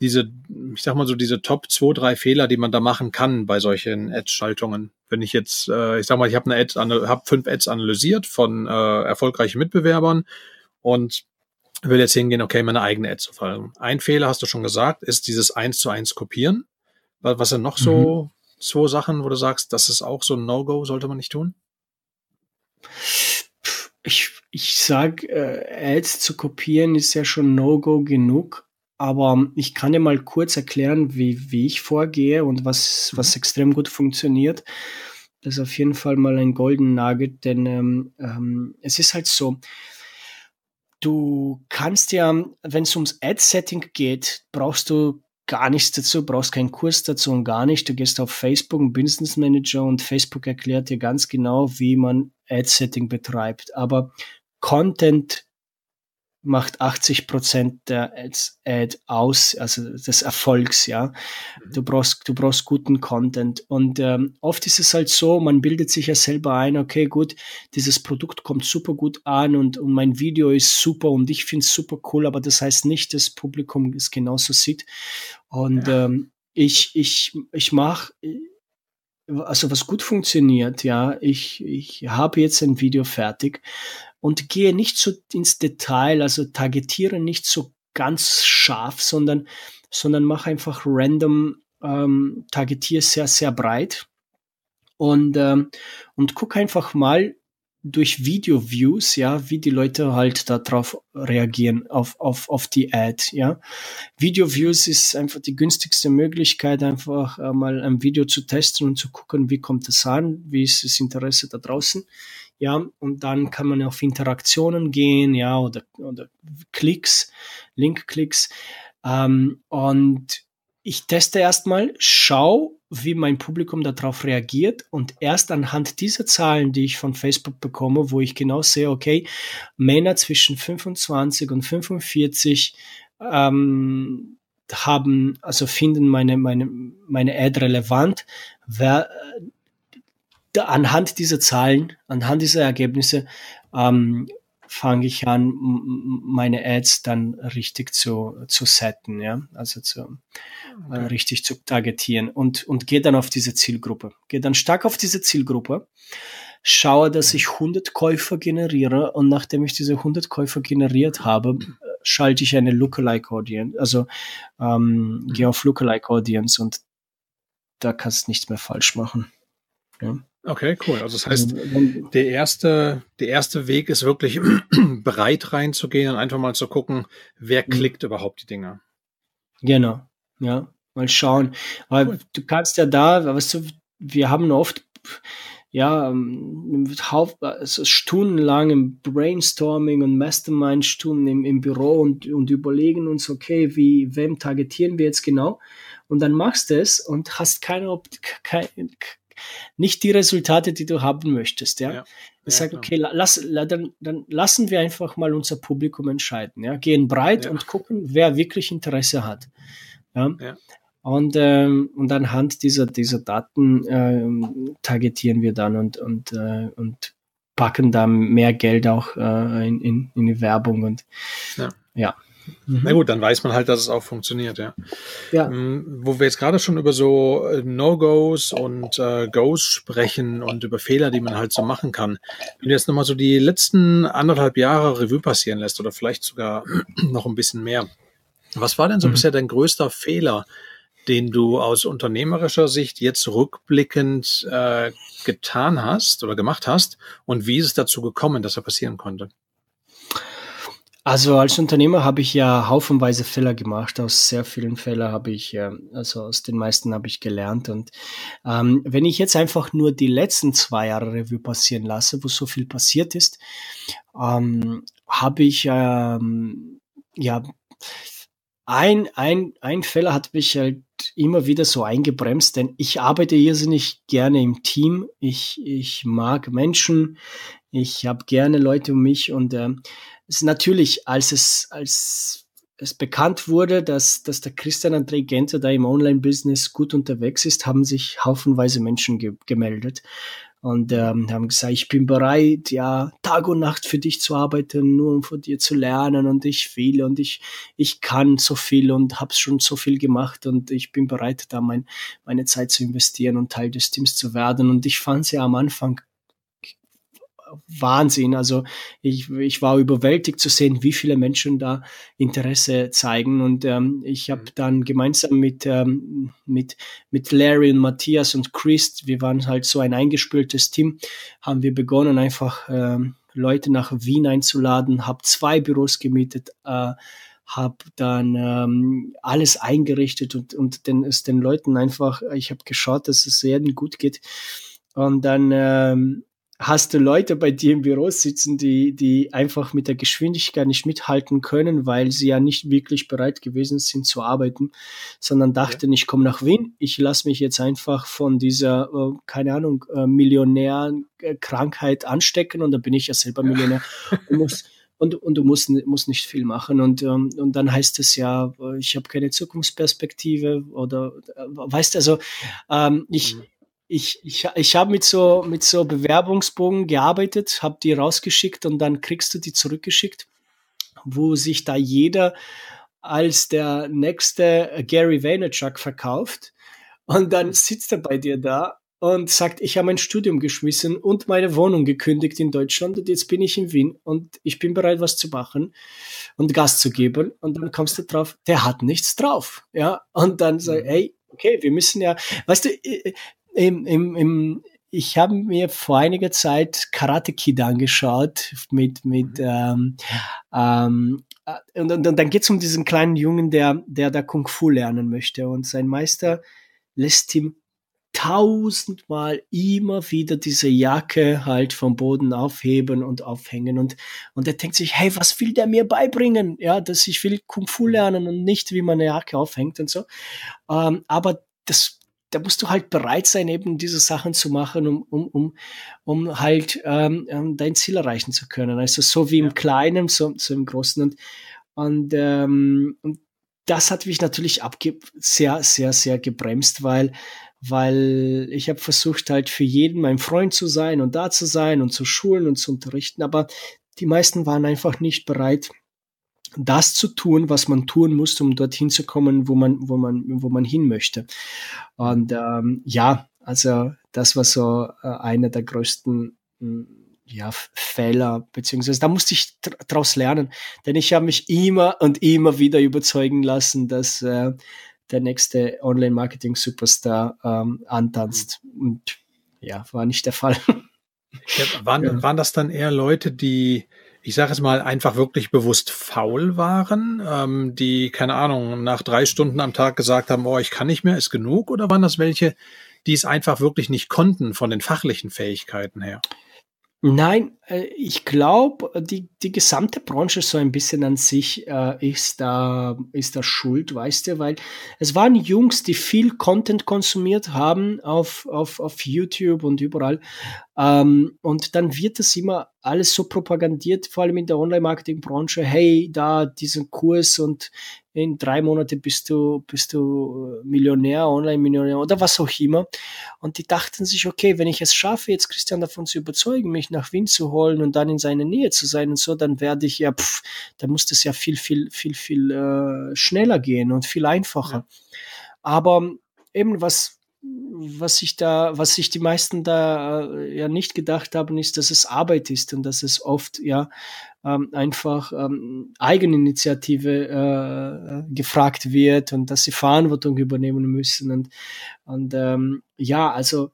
Speaker 1: diese, ich sag mal so, diese Top zwei, drei Fehler, die man da machen kann bei solchen Ads-Schaltungen? Wenn ich jetzt, äh, ich sag mal, ich habe eine Ad, habe fünf Ads analysiert von äh, erfolgreichen Mitbewerbern und will jetzt hingehen, okay, meine eigene Ad zu fallen. Ein Fehler, hast du schon gesagt, ist dieses eins zu eins Kopieren. Was sind noch so mhm. zwei Sachen, wo du sagst, das ist auch so ein No-Go, sollte man nicht tun?
Speaker 2: ich, ich sag, äh, Ads zu kopieren ist ja schon No-Go genug. Aber ich kann dir mal kurz erklären, wie, wie ich vorgehe und was, was mhm. extrem gut funktioniert. Das ist auf jeden Fall mal ein Golden Nugget, denn ähm, ähm, es ist halt so, du kannst ja, wenn es ums Ad-Setting geht, brauchst du gar nichts dazu, brauchst keinen Kurs dazu und gar nicht. Du gehst auf Facebook, ein Business Manager und Facebook erklärt dir ganz genau, wie man Ad-Setting betreibt. Aber Content macht 80 Prozent der Ads, Ad aus, also des Erfolgs, ja. Mhm. Du brauchst, du brauchst guten Content. Und ähm, oft ist es halt so, man bildet sich ja selber ein, okay, gut, dieses Produkt kommt super gut an und, und mein Video ist super und ich finde es super cool, aber das heißt nicht, dass das Publikum es genauso sieht. Und ja. ähm, ich, ich, ich mache, also was gut funktioniert, ja, ich, ich habe jetzt ein Video fertig und gehe nicht so ins Detail, also targetiere nicht so ganz scharf, sondern, sondern mache einfach random, ähm, targetiere sehr, sehr breit und, ähm, und guck einfach mal durch Video-Views, ja, wie die Leute halt darauf reagieren, auf, auf, auf die Ad, ja. Video-Views ist einfach die günstigste Möglichkeit, einfach äh, mal ein Video zu testen und zu gucken, wie kommt es an, wie ist das Interesse da draußen ja, und dann kann man auf Interaktionen gehen, ja, oder, oder Klicks, Link-Klicks. Ähm, und ich teste erstmal, schau, wie mein Publikum darauf reagiert und erst anhand dieser Zahlen, die ich von Facebook bekomme, wo ich genau sehe, okay, Männer zwischen 25 und 45 ähm, haben, also finden meine, meine, meine Ad relevant, wer, anhand dieser Zahlen, anhand dieser Ergebnisse ähm, fange ich an, meine Ads dann richtig zu, zu setten, ja, also zu, äh, okay. äh, richtig zu targetieren und, und gehe dann auf diese Zielgruppe. Gehe dann stark auf diese Zielgruppe, schaue, dass ich 100 Käufer generiere und nachdem ich diese 100 Käufer generiert habe, schalte ich eine Lookalike Audience, also ähm, mhm. gehe auf Lookalike Audience und da kannst du nichts mehr falsch machen. Ja.
Speaker 1: Okay, cool. Also das heißt, der erste, der erste Weg ist wirklich bereit reinzugehen und einfach mal zu gucken, wer mhm. klickt überhaupt die Dinger.
Speaker 2: Genau, ja. Mal schauen. Weil cool. du kannst ja da, weißt du, wir haben oft ja, ähm, also stundenlang im Brainstorming und Mastermind-Stunden im, im Büro und, und überlegen uns, okay, wie, wem targetieren wir jetzt genau? Und dann machst du es und hast keine, keine, nicht die Resultate, die du haben möchtest, ja. ja. Ich ja, sage, okay, lass, dann, dann lassen wir einfach mal unser Publikum entscheiden, ja. Gehen breit ja. und gucken, wer wirklich Interesse hat. Ja. ja. Und, ähm, und anhand dieser, dieser Daten ähm, targetieren wir dann und, und, äh, und packen da mehr Geld auch äh, in, in, in die Werbung und ja. ja.
Speaker 1: Mhm. Na gut, dann weiß man halt, dass es auch funktioniert, ja. ja. Ähm, wo wir jetzt gerade schon über so äh, No-Gos und äh, Goes sprechen und über Fehler, die man halt so machen kann. Wenn du jetzt nochmal so die letzten anderthalb Jahre Revue passieren lässt oder vielleicht sogar noch ein bisschen mehr. Was war denn so mhm. bisher dein größter Fehler, den du aus unternehmerischer Sicht jetzt rückblickend äh, getan hast oder gemacht hast und wie ist es dazu gekommen, dass er passieren konnte?
Speaker 2: Also als Unternehmer habe ich ja haufenweise Fehler gemacht. Aus sehr vielen Fällen habe ich, also aus den meisten habe ich gelernt. Und ähm, wenn ich jetzt einfach nur die letzten zwei Jahre Revue passieren lasse, wo so viel passiert ist, ähm, habe ich ähm, ja ein, ein, ein Fehler hat mich halt immer wieder so eingebremst, denn ich arbeite irrsinnig gerne im Team. Ich, ich mag Menschen, Ich habe gerne Leute um mich und äh, ist natürlich, als es, als es bekannt wurde, dass, dass der Christian André Genter da im Online-Business gut unterwegs ist, haben sich haufenweise Menschen ge gemeldet und ähm, haben gesagt, ich bin bereit, ja, Tag und Nacht für dich zu arbeiten, nur um von dir zu lernen und ich will und ich, ich kann so viel und habe schon so viel gemacht und ich bin bereit, da mein, meine Zeit zu investieren und Teil des Teams zu werden. Und ich fand es ja am Anfang Wahnsinn. Also ich, ich war überwältigt zu sehen, wie viele Menschen da Interesse zeigen. Und ähm, ich habe mhm. dann gemeinsam mit, ähm, mit, mit Larry und Matthias und Chris, wir waren halt so ein eingespültes Team, haben wir begonnen, einfach ähm, Leute nach Wien einzuladen, habe zwei Büros gemietet, äh, habe dann ähm, alles eingerichtet und, und den, es den Leuten einfach, ich habe geschaut, dass es sehr gut geht. Und dann ähm, hast du Leute bei dir im Büro sitzen, die, die einfach mit der Geschwindigkeit nicht mithalten können, weil sie ja nicht wirklich bereit gewesen sind zu arbeiten, sondern dachten, ja. ich komme nach Wien, ich lasse mich jetzt einfach von dieser, äh, keine Ahnung, äh, Millionärkrankheit anstecken und dann bin ich ja selber Millionär und muss und, und du musst, musst nicht viel machen. Und, ähm, und dann heißt es ja, ich habe keine Zukunftsperspektive oder äh, weißt du, also ähm, ich, mhm ich, ich, ich habe mit so, mit so Bewerbungsbogen gearbeitet, habe die rausgeschickt und dann kriegst du die zurückgeschickt, wo sich da jeder als der nächste Gary Vaynerchuk verkauft. Und dann sitzt er bei dir da und sagt, ich habe mein Studium geschmissen und meine Wohnung gekündigt in Deutschland und jetzt bin ich in Wien und ich bin bereit, was zu machen und Gas zu geben. Und dann kommst du drauf, der hat nichts drauf. Ja, und dann sag, mhm. hey, okay, wir müssen ja, weißt du, im, im, im, ich habe mir vor einiger Zeit Karate Kid angeschaut mit mit mhm. ähm, ähm, und, und, und dann geht es um diesen kleinen Jungen, der der da Kung Fu lernen möchte und sein Meister lässt ihm tausendmal immer wieder diese Jacke halt vom Boden aufheben und aufhängen und und er denkt sich, hey, was will der mir beibringen? Ja, dass ich will Kung Fu mhm. lernen und nicht wie man eine Jacke aufhängt und so. Ähm, aber das da musst du halt bereit sein, eben diese Sachen zu machen, um, um, um, um halt ähm, ähm dein Ziel erreichen zu können. Also so wie im Kleinen, so, so im Großen. Und, und, ähm, und das hat mich natürlich abge sehr, sehr, sehr gebremst, weil, weil ich habe versucht, halt für jeden mein Freund zu sein und da zu sein und zu schulen und zu unterrichten, aber die meisten waren einfach nicht bereit, das zu tun, was man tun muss, um dorthin zu kommen, wo man, wo man, wo man hin möchte. Und ähm, ja, also das war so äh, einer der größten hm, ja, Fehler, beziehungsweise da musste ich daraus lernen, denn ich habe mich immer und immer wieder überzeugen lassen, dass äh, der nächste Online-Marketing-Superstar ähm, antanzt. Und ja, war nicht der Fall.
Speaker 1: Ja, waren, waren das dann eher Leute, die ich sage es mal, einfach wirklich bewusst faul waren, ähm, die, keine Ahnung, nach drei Stunden am Tag gesagt haben, oh, ich kann nicht mehr, ist genug? Oder waren das welche, die es einfach wirklich nicht konnten von den fachlichen Fähigkeiten her?
Speaker 2: Nein, ich glaube, die, die gesamte Branche so ein bisschen an sich äh, ist, da, ist da schuld, weißt du, weil es waren Jungs, die viel Content konsumiert haben auf, auf, auf YouTube und überall. Ähm, und dann wird es immer alles so propagandiert, vor allem in der Online-Marketing-Branche, hey, da diesen Kurs und in drei Monaten bist du, bist du Millionär, Online-Millionär oder was auch immer. Und die dachten sich, okay, wenn ich es schaffe, jetzt Christian davon zu überzeugen, mich nach Wien zu holen und dann in seiner Nähe zu sein und so, dann werde ich ja, pff, dann muss das ja viel, viel, viel, viel äh, schneller gehen und viel einfacher. Ja. Aber eben was, was ich da, was sich die meisten da äh, ja nicht gedacht haben, ist, dass es Arbeit ist und dass es oft ja ähm, einfach ähm, Eigeninitiative äh, gefragt wird und dass sie Verantwortung übernehmen müssen und und ähm, ja, also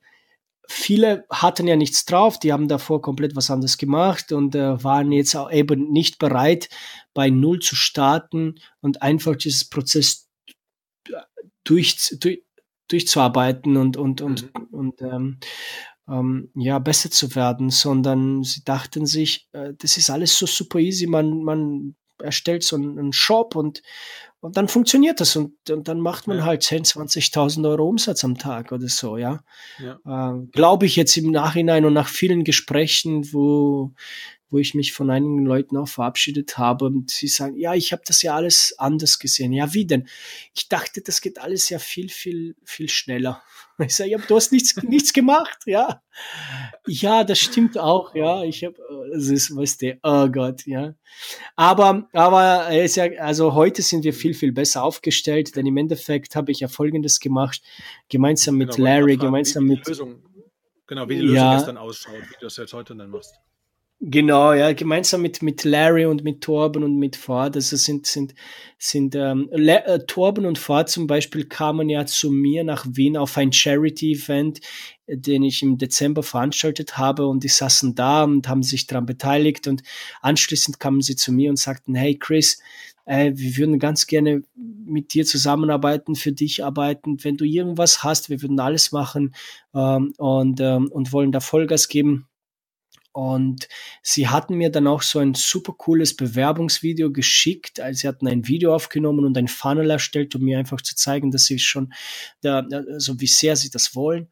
Speaker 2: viele hatten ja nichts drauf, die haben davor komplett was anderes gemacht und äh, waren jetzt auch eben nicht bereit, bei Null zu starten und einfach dieses Prozess durch, durch, durchzuarbeiten und, und, und, mhm. und ähm, ähm, ja, besser zu werden, sondern sie dachten sich, äh, das ist alles so super easy, man, man erstellt so einen Shop und, und dann funktioniert das und, und dann macht man ja. halt 10, 20.000 Euro Umsatz am Tag oder so, ja. ja. Äh, Glaube ich jetzt im Nachhinein und nach vielen Gesprächen, wo wo ich mich von einigen Leuten auch verabschiedet habe und sie sagen, ja, ich habe das ja alles anders gesehen. Ja, wie denn? Ich dachte, das geht alles ja viel, viel, viel schneller. Ich sage, ja, du hast nichts, nichts gemacht, ja. Ja, das stimmt auch, ja. Ich habe, das ist, weißt du, oh Gott, ja. Aber, aber ist ja, also heute sind wir viel, viel besser aufgestellt, denn im Endeffekt habe ich ja Folgendes gemacht, gemeinsam mit genau, Larry, gemeinsam mit.
Speaker 1: Lösung, genau, wie die Lösung ja, dann ausschaut, wie du das jetzt heute dann machst.
Speaker 2: Genau, ja, gemeinsam mit, mit Larry und mit Torben und mit Ford. Also sind, sind, sind ähm, äh, Torben und Ford zum Beispiel kamen ja zu mir nach Wien auf ein Charity-Event, den ich im Dezember veranstaltet habe und die saßen da und haben sich daran beteiligt und anschließend kamen sie zu mir und sagten, hey Chris, äh, wir würden ganz gerne mit dir zusammenarbeiten, für dich arbeiten. Wenn du irgendwas hast, wir würden alles machen ähm, und, ähm, und wollen da Vollgas geben und sie hatten mir dann auch so ein super cooles Bewerbungsvideo geschickt. Also sie hatten ein Video aufgenommen und ein Funnel erstellt, um mir einfach zu zeigen, dass sie schon, da, also wie sehr sie das wollen.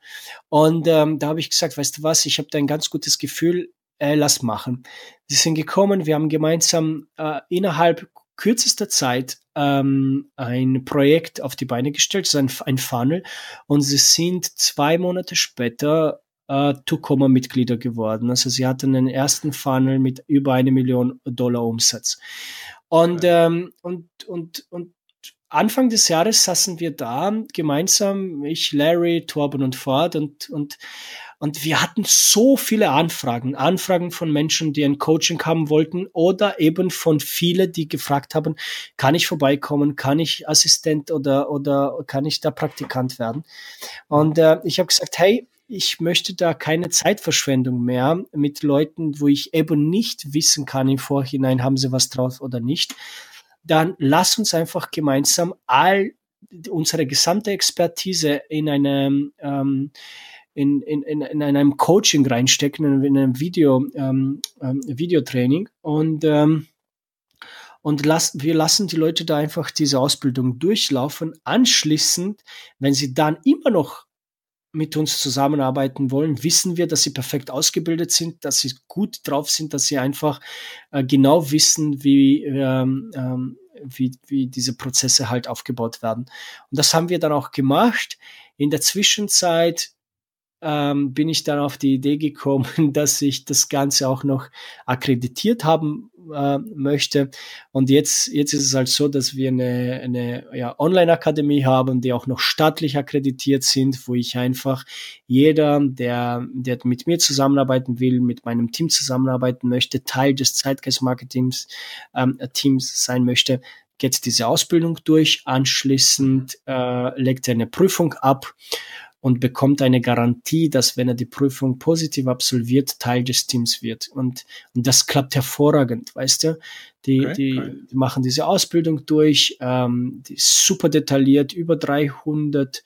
Speaker 2: Und ähm, da habe ich gesagt, weißt du was, ich habe da ein ganz gutes Gefühl, äh, lass machen. Sie sind gekommen, wir haben gemeinsam äh, innerhalb kürzester Zeit ähm, ein Projekt auf die Beine gestellt, so ein, ein Funnel. Und sie sind zwei Monate später äh, Tucoma-Mitglieder geworden. Also sie hatten den ersten Funnel mit über eine Million Dollar Umsatz. Und, ähm, und, und, und Anfang des Jahres saßen wir da gemeinsam, ich, Larry, Torben und Ford und, und, und wir hatten so viele Anfragen, Anfragen von Menschen, die ein Coaching haben wollten oder eben von vielen, die gefragt haben, kann ich vorbeikommen, kann ich Assistent oder, oder kann ich da Praktikant werden? Und äh, ich habe gesagt, hey, ich möchte da keine Zeitverschwendung mehr mit Leuten, wo ich eben nicht wissen kann im Vorhinein, haben sie was drauf oder nicht. Dann lass uns einfach gemeinsam all unsere gesamte Expertise in einem ähm, in, in, in, in einem Coaching reinstecken, in einem Video, ähm, ähm, Videotraining und ähm, und lass, wir lassen die Leute da einfach diese Ausbildung durchlaufen. Anschließend, wenn sie dann immer noch mit uns zusammenarbeiten wollen, wissen wir, dass sie perfekt ausgebildet sind, dass sie gut drauf sind, dass sie einfach äh, genau wissen, wie, ähm, ähm, wie, wie diese Prozesse halt aufgebaut werden. Und das haben wir dann auch gemacht. In der Zwischenzeit ähm, bin ich dann auf die Idee gekommen, dass ich das Ganze auch noch akkreditiert haben äh, möchte. Und jetzt, jetzt ist es halt so, dass wir eine, eine ja, Online-Akademie haben, die auch noch staatlich akkreditiert sind, wo ich einfach jeder, der, der mit mir zusammenarbeiten will, mit meinem Team zusammenarbeiten möchte, Teil des Zeitgeist-Marketings ähm, Teams sein möchte, geht diese Ausbildung durch, anschließend äh, legt er eine Prüfung ab und bekommt eine Garantie, dass wenn er die Prüfung positiv absolviert, Teil des Teams wird. Und, und das klappt hervorragend, weißt du? Die, okay, die, die, machen diese Ausbildung durch, ähm, die ist super detailliert, über 300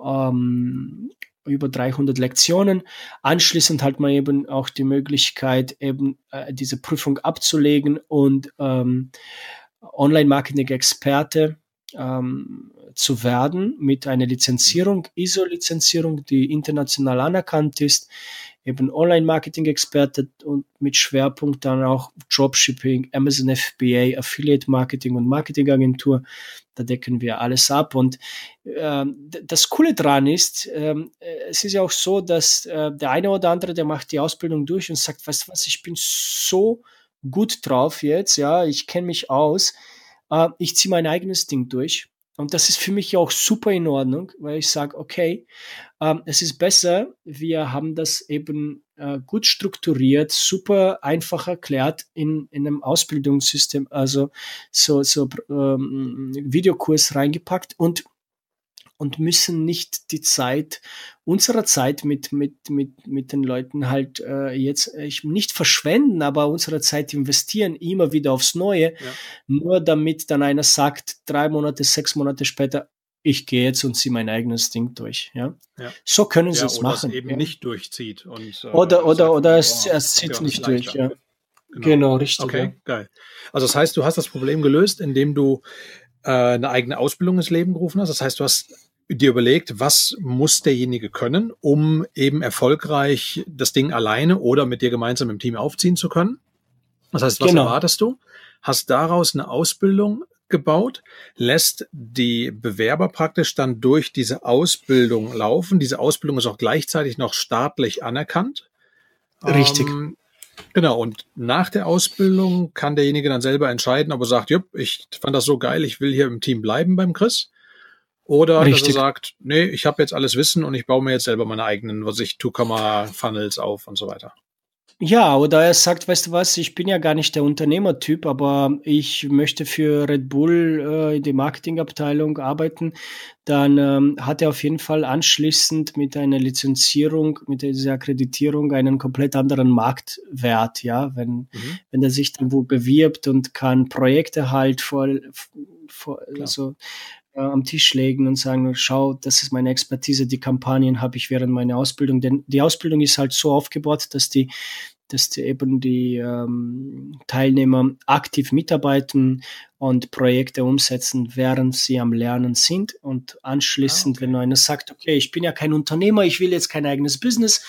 Speaker 2: ähm, über 300 Lektionen. Anschließend hat man eben auch die Möglichkeit, eben äh, diese Prüfung abzulegen und ähm, Online-Marketing-Experte ähm, zu werden mit einer Lizenzierung, ISO-Lizenzierung, die international anerkannt ist, eben Online-Marketing-Experte und mit Schwerpunkt dann auch Dropshipping, Amazon FBA, Affiliate-Marketing und Marketingagentur. Da decken wir alles ab. Und äh, das Coole dran ist, äh, es ist ja auch so, dass äh, der eine oder andere, der macht die Ausbildung durch und sagt, weißt du was, ich bin so gut drauf jetzt, ja, ich kenne mich aus, äh, ich ziehe mein eigenes Ding durch und das ist für mich auch super in Ordnung, weil ich sage, okay, ähm, es ist besser, wir haben das eben äh, gut strukturiert, super einfach erklärt in, in einem Ausbildungssystem, also so, so ähm, Videokurs reingepackt und und müssen nicht die Zeit unserer Zeit mit mit mit mit den Leuten halt äh, jetzt äh, ich nicht verschwenden, aber unsere Zeit investieren immer wieder aufs Neue, ja. nur damit dann einer sagt drei Monate, sechs Monate später ich gehe jetzt und ziehe mein eigenes Ding durch. Ja, ja. so können sie ja, es machen.
Speaker 1: Es eben
Speaker 2: ja.
Speaker 1: nicht durchzieht und
Speaker 2: äh, oder oder oder es, es zieht nicht durch. Ja. Genau, genau richtig.
Speaker 1: Okay, geil. Also das heißt, du hast das Problem gelöst, indem du äh, eine eigene Ausbildung ins Leben gerufen hast. Das heißt, du hast dir überlegt, was muss derjenige können, um eben erfolgreich das Ding alleine oder mit dir gemeinsam im Team aufziehen zu können. Das heißt, was genau. erwartest du? Hast daraus eine Ausbildung gebaut, lässt die Bewerber praktisch dann durch diese Ausbildung laufen. Diese Ausbildung ist auch gleichzeitig noch staatlich anerkannt.
Speaker 2: Richtig. Ähm,
Speaker 1: genau, und nach der Ausbildung kann derjenige dann selber entscheiden, ob er sagt, jupp, ich fand das so geil, ich will hier im Team bleiben beim Chris. Oder Richtig. dass er sagt, nee, ich habe jetzt alles Wissen und ich baue mir jetzt selber meine eigenen, was ich, Two-Funnels auf und so weiter.
Speaker 2: Ja, oder er sagt, weißt du was, ich bin ja gar nicht der Unternehmertyp, aber ich möchte für Red Bull äh, in der Marketingabteilung arbeiten, dann ähm, hat er auf jeden Fall anschließend mit einer Lizenzierung, mit dieser Akkreditierung einen komplett anderen Marktwert, ja, wenn, mhm. wenn er sich dann wo bewirbt und kann Projekte halt vor, vor also äh, am Tisch legen und sagen, schau, das ist meine Expertise, die Kampagnen habe ich während meiner Ausbildung. Denn die Ausbildung ist halt so aufgebaut, dass die dass eben die ähm, Teilnehmer aktiv mitarbeiten und Projekte umsetzen, während sie am Lernen sind. Und anschließend, ah, okay. wenn einer sagt, okay, ich bin ja kein Unternehmer, ich will jetzt kein eigenes Business,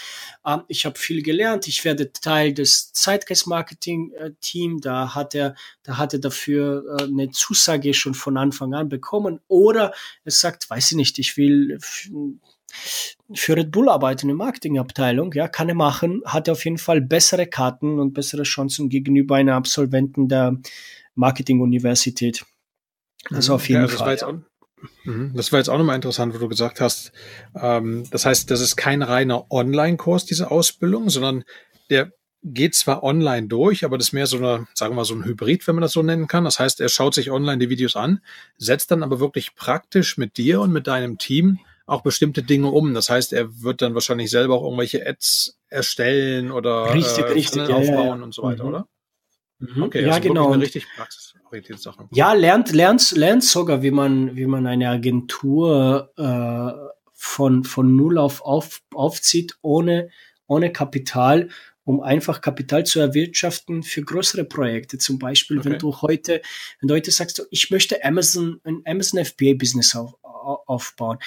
Speaker 2: äh, ich habe viel gelernt, ich werde Teil des Zeitgeist-Marketing-Team, da hat er, da hat er dafür äh, eine Zusage schon von Anfang an bekommen. Oder er sagt, weiß ich nicht, ich will für Red Bull arbeiten in der Marketingabteilung, ja, kann er machen, hat er auf jeden Fall bessere Karten und bessere Chancen gegenüber einer Absolventen der Marketing-Universität.
Speaker 1: Also auf jeden ja, Fall. War auch, mhm, das war jetzt auch nochmal interessant, wo du gesagt hast, ähm, das heißt, das ist kein reiner Online-Kurs, diese Ausbildung, sondern der geht zwar online durch, aber das ist mehr so eine, sagen wir mal, so ein Hybrid, wenn man das so nennen kann. Das heißt, er schaut sich online die Videos an, setzt dann aber wirklich praktisch mit dir und mit deinem Team auch bestimmte Dinge um. Das heißt, er wird dann wahrscheinlich selber auch irgendwelche Ads erstellen oder
Speaker 2: richtig, äh, richtig,
Speaker 1: aufbauen ja, und so weiter, mhm. oder?
Speaker 2: Mhm. Okay, ja, also genau. Eine richtig praxisorientierte Sache. Ja, lernt, lernt, lernt sogar, wie man, wie man eine Agentur äh, von, von Null auf, auf aufzieht, ohne, ohne Kapital, um einfach Kapital zu erwirtschaften für größere Projekte. Zum Beispiel, okay. wenn du heute, wenn du heute sagst, ich möchte Amazon, ein Amazon FBA Business auf, aufbauen,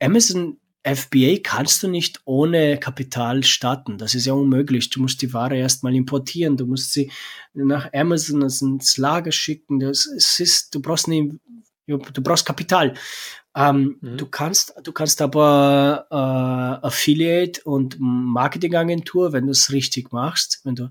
Speaker 2: Amazon FBA kannst du nicht ohne Kapital starten. Das ist ja unmöglich. Du musst die Ware erstmal importieren. Du musst sie nach Amazon ins Lager schicken. Das ist, du brauchst nicht, du brauchst Kapital. Ähm, mhm. Du kannst, du kannst aber äh, Affiliate und Marketingagentur, wenn du es richtig machst, wenn du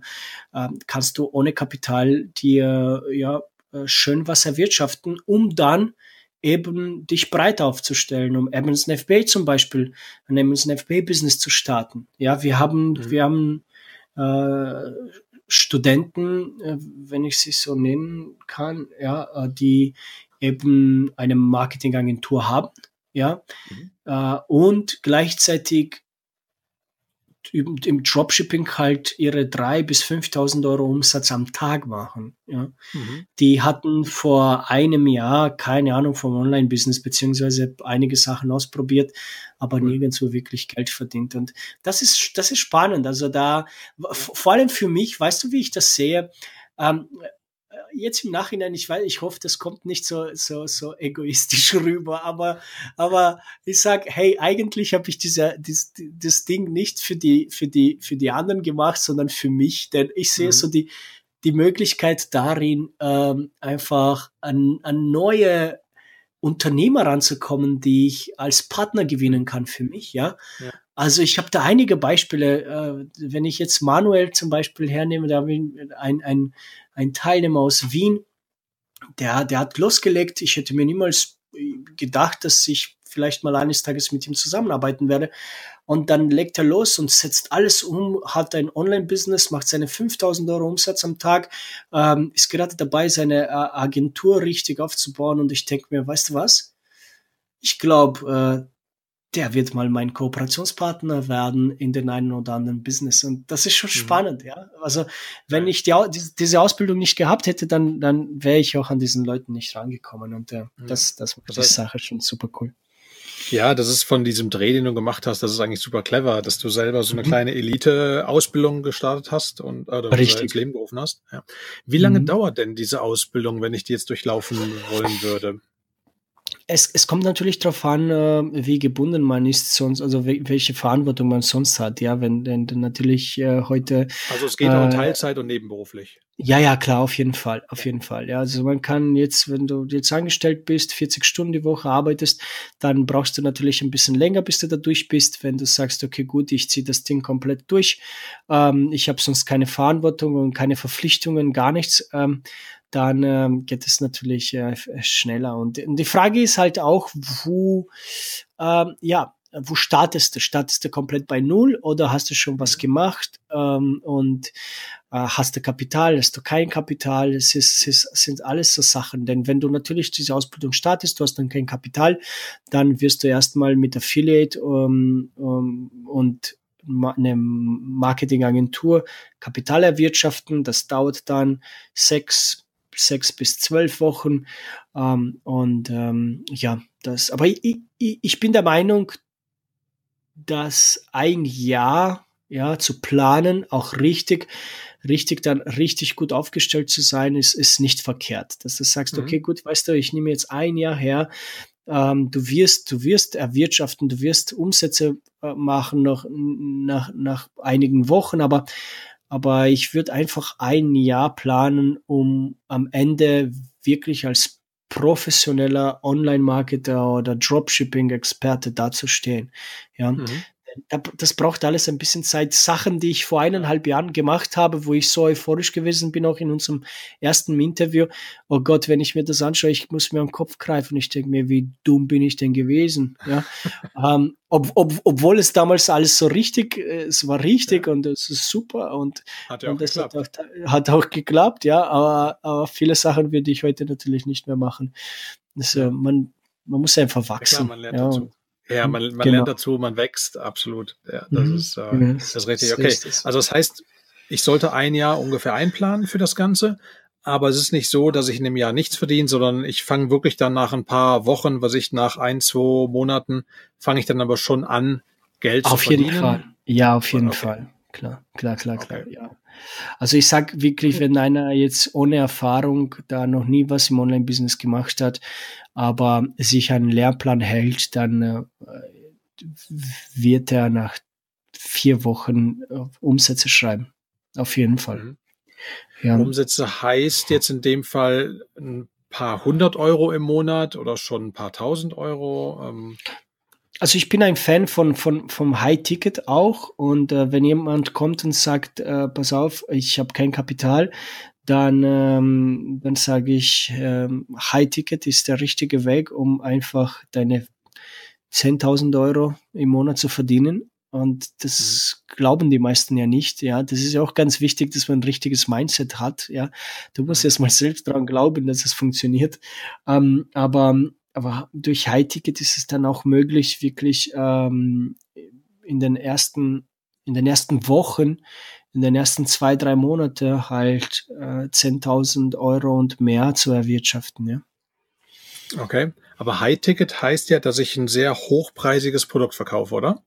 Speaker 2: äh, kannst du ohne Kapital dir ja äh, schön was erwirtschaften, um dann eben dich breit aufzustellen, um Amazon FBA zum Beispiel, ein Amazon FBA Business zu starten. Ja, wir haben, mhm. wir haben äh, Studenten, äh, wenn ich sie so nennen kann, ja, äh, die eben eine Marketingagentur haben, ja, mhm. äh, und gleichzeitig im Dropshipping halt ihre drei bis 5.000 Euro Umsatz am Tag machen. Ja. Mhm. Die hatten vor einem Jahr keine Ahnung vom Online-Business beziehungsweise einige Sachen ausprobiert, aber mhm. nirgendwo wirklich Geld verdient. Und das ist, das ist spannend. Also da, vor allem für mich, weißt du, wie ich das sehe? Ähm, jetzt im Nachhinein, ich weiß, ich hoffe, das kommt nicht so, so, so egoistisch rüber, aber, aber ich sag, hey, eigentlich habe ich diese, dieses, das Ding nicht für die, für die, für die anderen gemacht, sondern für mich, denn ich sehe mhm. so die, die Möglichkeit darin, ähm, einfach an, an neue Unternehmer ranzukommen, die ich als Partner gewinnen kann für mich, ja. ja. Also ich habe da einige Beispiele. Äh, wenn ich jetzt Manuel zum Beispiel hernehme, da ich ein, ein, ein Teilnehmer aus Wien, der, der hat losgelegt. Ich hätte mir niemals gedacht, dass ich vielleicht mal eines Tages mit ihm zusammenarbeiten werde. Und dann legt er los und setzt alles um, hat ein Online-Business, macht seine 5000 Euro Umsatz am Tag, ähm, ist gerade dabei, seine äh, Agentur richtig aufzubauen. Und ich denke mir, weißt du was? Ich glaube, äh, der wird mal mein Kooperationspartner werden in den einen oder anderen Business. Und das ist schon mhm. spannend, ja. Also wenn ich die, diese Ausbildung nicht gehabt hätte, dann, dann wäre ich auch an diesen Leuten nicht rangekommen. Und äh, mhm. das, das macht die Sache schon super cool.
Speaker 1: Ja, das ist von diesem Dreh, den du gemacht hast, das ist eigentlich super clever, dass du selber so eine mhm. kleine Elite-Ausbildung gestartet hast und äh,
Speaker 2: Richtig.
Speaker 1: ins Leben gerufen hast. Ja. Wie lange mhm. dauert denn diese Ausbildung, wenn ich die jetzt durchlaufen wollen würde?
Speaker 2: Es, es kommt natürlich darauf an, äh, wie gebunden man ist sonst, also welche Verantwortung man sonst hat. Ja, wenn denn natürlich äh, heute.
Speaker 1: Also es geht auch äh, Teilzeit und nebenberuflich.
Speaker 2: Ja, ja, klar, auf jeden Fall, auf jeden Fall. Ja, also man kann jetzt, wenn du jetzt angestellt bist, 40 Stunden die Woche arbeitest, dann brauchst du natürlich ein bisschen länger, bis du da durch bist. Wenn du sagst, okay, gut, ich ziehe das Ding komplett durch, ähm, ich habe sonst keine Verantwortung und keine Verpflichtungen, gar nichts, ähm, dann ähm, geht es natürlich äh, schneller. Und, und die Frage ist halt auch, wo, ähm, ja, wo startest du? Startest du komplett bei Null oder hast du schon was gemacht ähm, und äh, hast du Kapital, hast du kein Kapital? Es, ist, es ist, sind alles so Sachen. Denn wenn du natürlich diese Ausbildung startest, du hast dann kein Kapital, dann wirst du erstmal mit Affiliate ähm, ähm, und eine Marketingagentur Kapital erwirtschaften. Das dauert dann sechs, sechs bis zwölf Wochen. Ähm, und ähm, ja, das, aber ich, ich, ich bin der Meinung, dass ein Jahr ja zu planen auch richtig richtig dann richtig gut aufgestellt zu sein ist ist nicht verkehrt dass du sagst mhm. okay gut weißt du ich nehme jetzt ein Jahr her ähm, du wirst du wirst erwirtschaften du wirst Umsätze äh, machen noch nach nach einigen Wochen aber aber ich würde einfach ein Jahr planen um am Ende wirklich als professioneller Online-Marketer oder Dropshipping-Experte dazustehen. Ja, mhm das braucht alles ein bisschen Zeit. Sachen, die ich vor eineinhalb Jahren gemacht habe, wo ich so euphorisch gewesen bin, auch in unserem ersten Interview. Oh Gott, wenn ich mir das anschaue, ich muss mir am Kopf greifen. Ich denke mir, wie dumm bin ich denn gewesen? Ja, ähm, ob, ob, obwohl es damals alles so richtig, äh, es war richtig ja. und es ist super und,
Speaker 1: hat ja
Speaker 2: und
Speaker 1: das
Speaker 2: hat auch, hat auch, geklappt, ja, aber, aber viele Sachen würde ich heute natürlich nicht mehr machen. Also man, man muss einfach wachsen. Ja, man lernt
Speaker 1: ja, dazu. Ja, man, man genau. lernt dazu, man wächst, absolut. Ja, das, mhm. ist, äh, ja, das ist richtig. Okay. Also das heißt, ich sollte ein Jahr ungefähr einplanen für das Ganze, aber es ist nicht so, dass ich in einem Jahr nichts verdiene, sondern ich fange wirklich dann nach ein paar Wochen, was ich nach ein, zwei Monaten, fange ich dann aber schon an, Geld
Speaker 2: auf
Speaker 1: zu verdienen.
Speaker 2: Auf jeden Fall. Ja, auf jeden okay. Fall. Klar, klar, klar, klar, okay. ja. Also ich sag wirklich, wenn einer jetzt ohne Erfahrung da noch nie was im Online-Business gemacht hat, aber sich an einen Lehrplan hält, dann äh, wird er nach vier Wochen äh, Umsätze schreiben. Auf jeden Fall. Mhm.
Speaker 1: Ja. Umsätze heißt jetzt in dem Fall ein paar hundert Euro im Monat oder schon ein paar tausend Euro? Ähm
Speaker 2: also ich bin ein Fan von, von vom High Ticket auch und äh, wenn jemand kommt und sagt, äh, pass auf, ich habe kein Kapital, dann, ähm, dann sage ich, ähm, High Ticket ist der richtige Weg, um einfach deine 10.000 Euro im Monat zu verdienen. Und das mhm. glauben die meisten ja nicht. Ja, das ist ja auch ganz wichtig, dass man ein richtiges Mindset hat. Ja, du musst mhm. erst mal selbst daran glauben, dass es funktioniert. Ähm, aber, aber durch High Ticket ist es dann auch möglich, wirklich ähm, in den ersten, in den ersten Wochen in den ersten zwei, drei Monate halt äh, 10.000 Euro und mehr zu erwirtschaften. Ja.
Speaker 1: Okay, aber High-Ticket heißt ja, dass ich ein sehr hochpreisiges Produkt verkaufe, oder?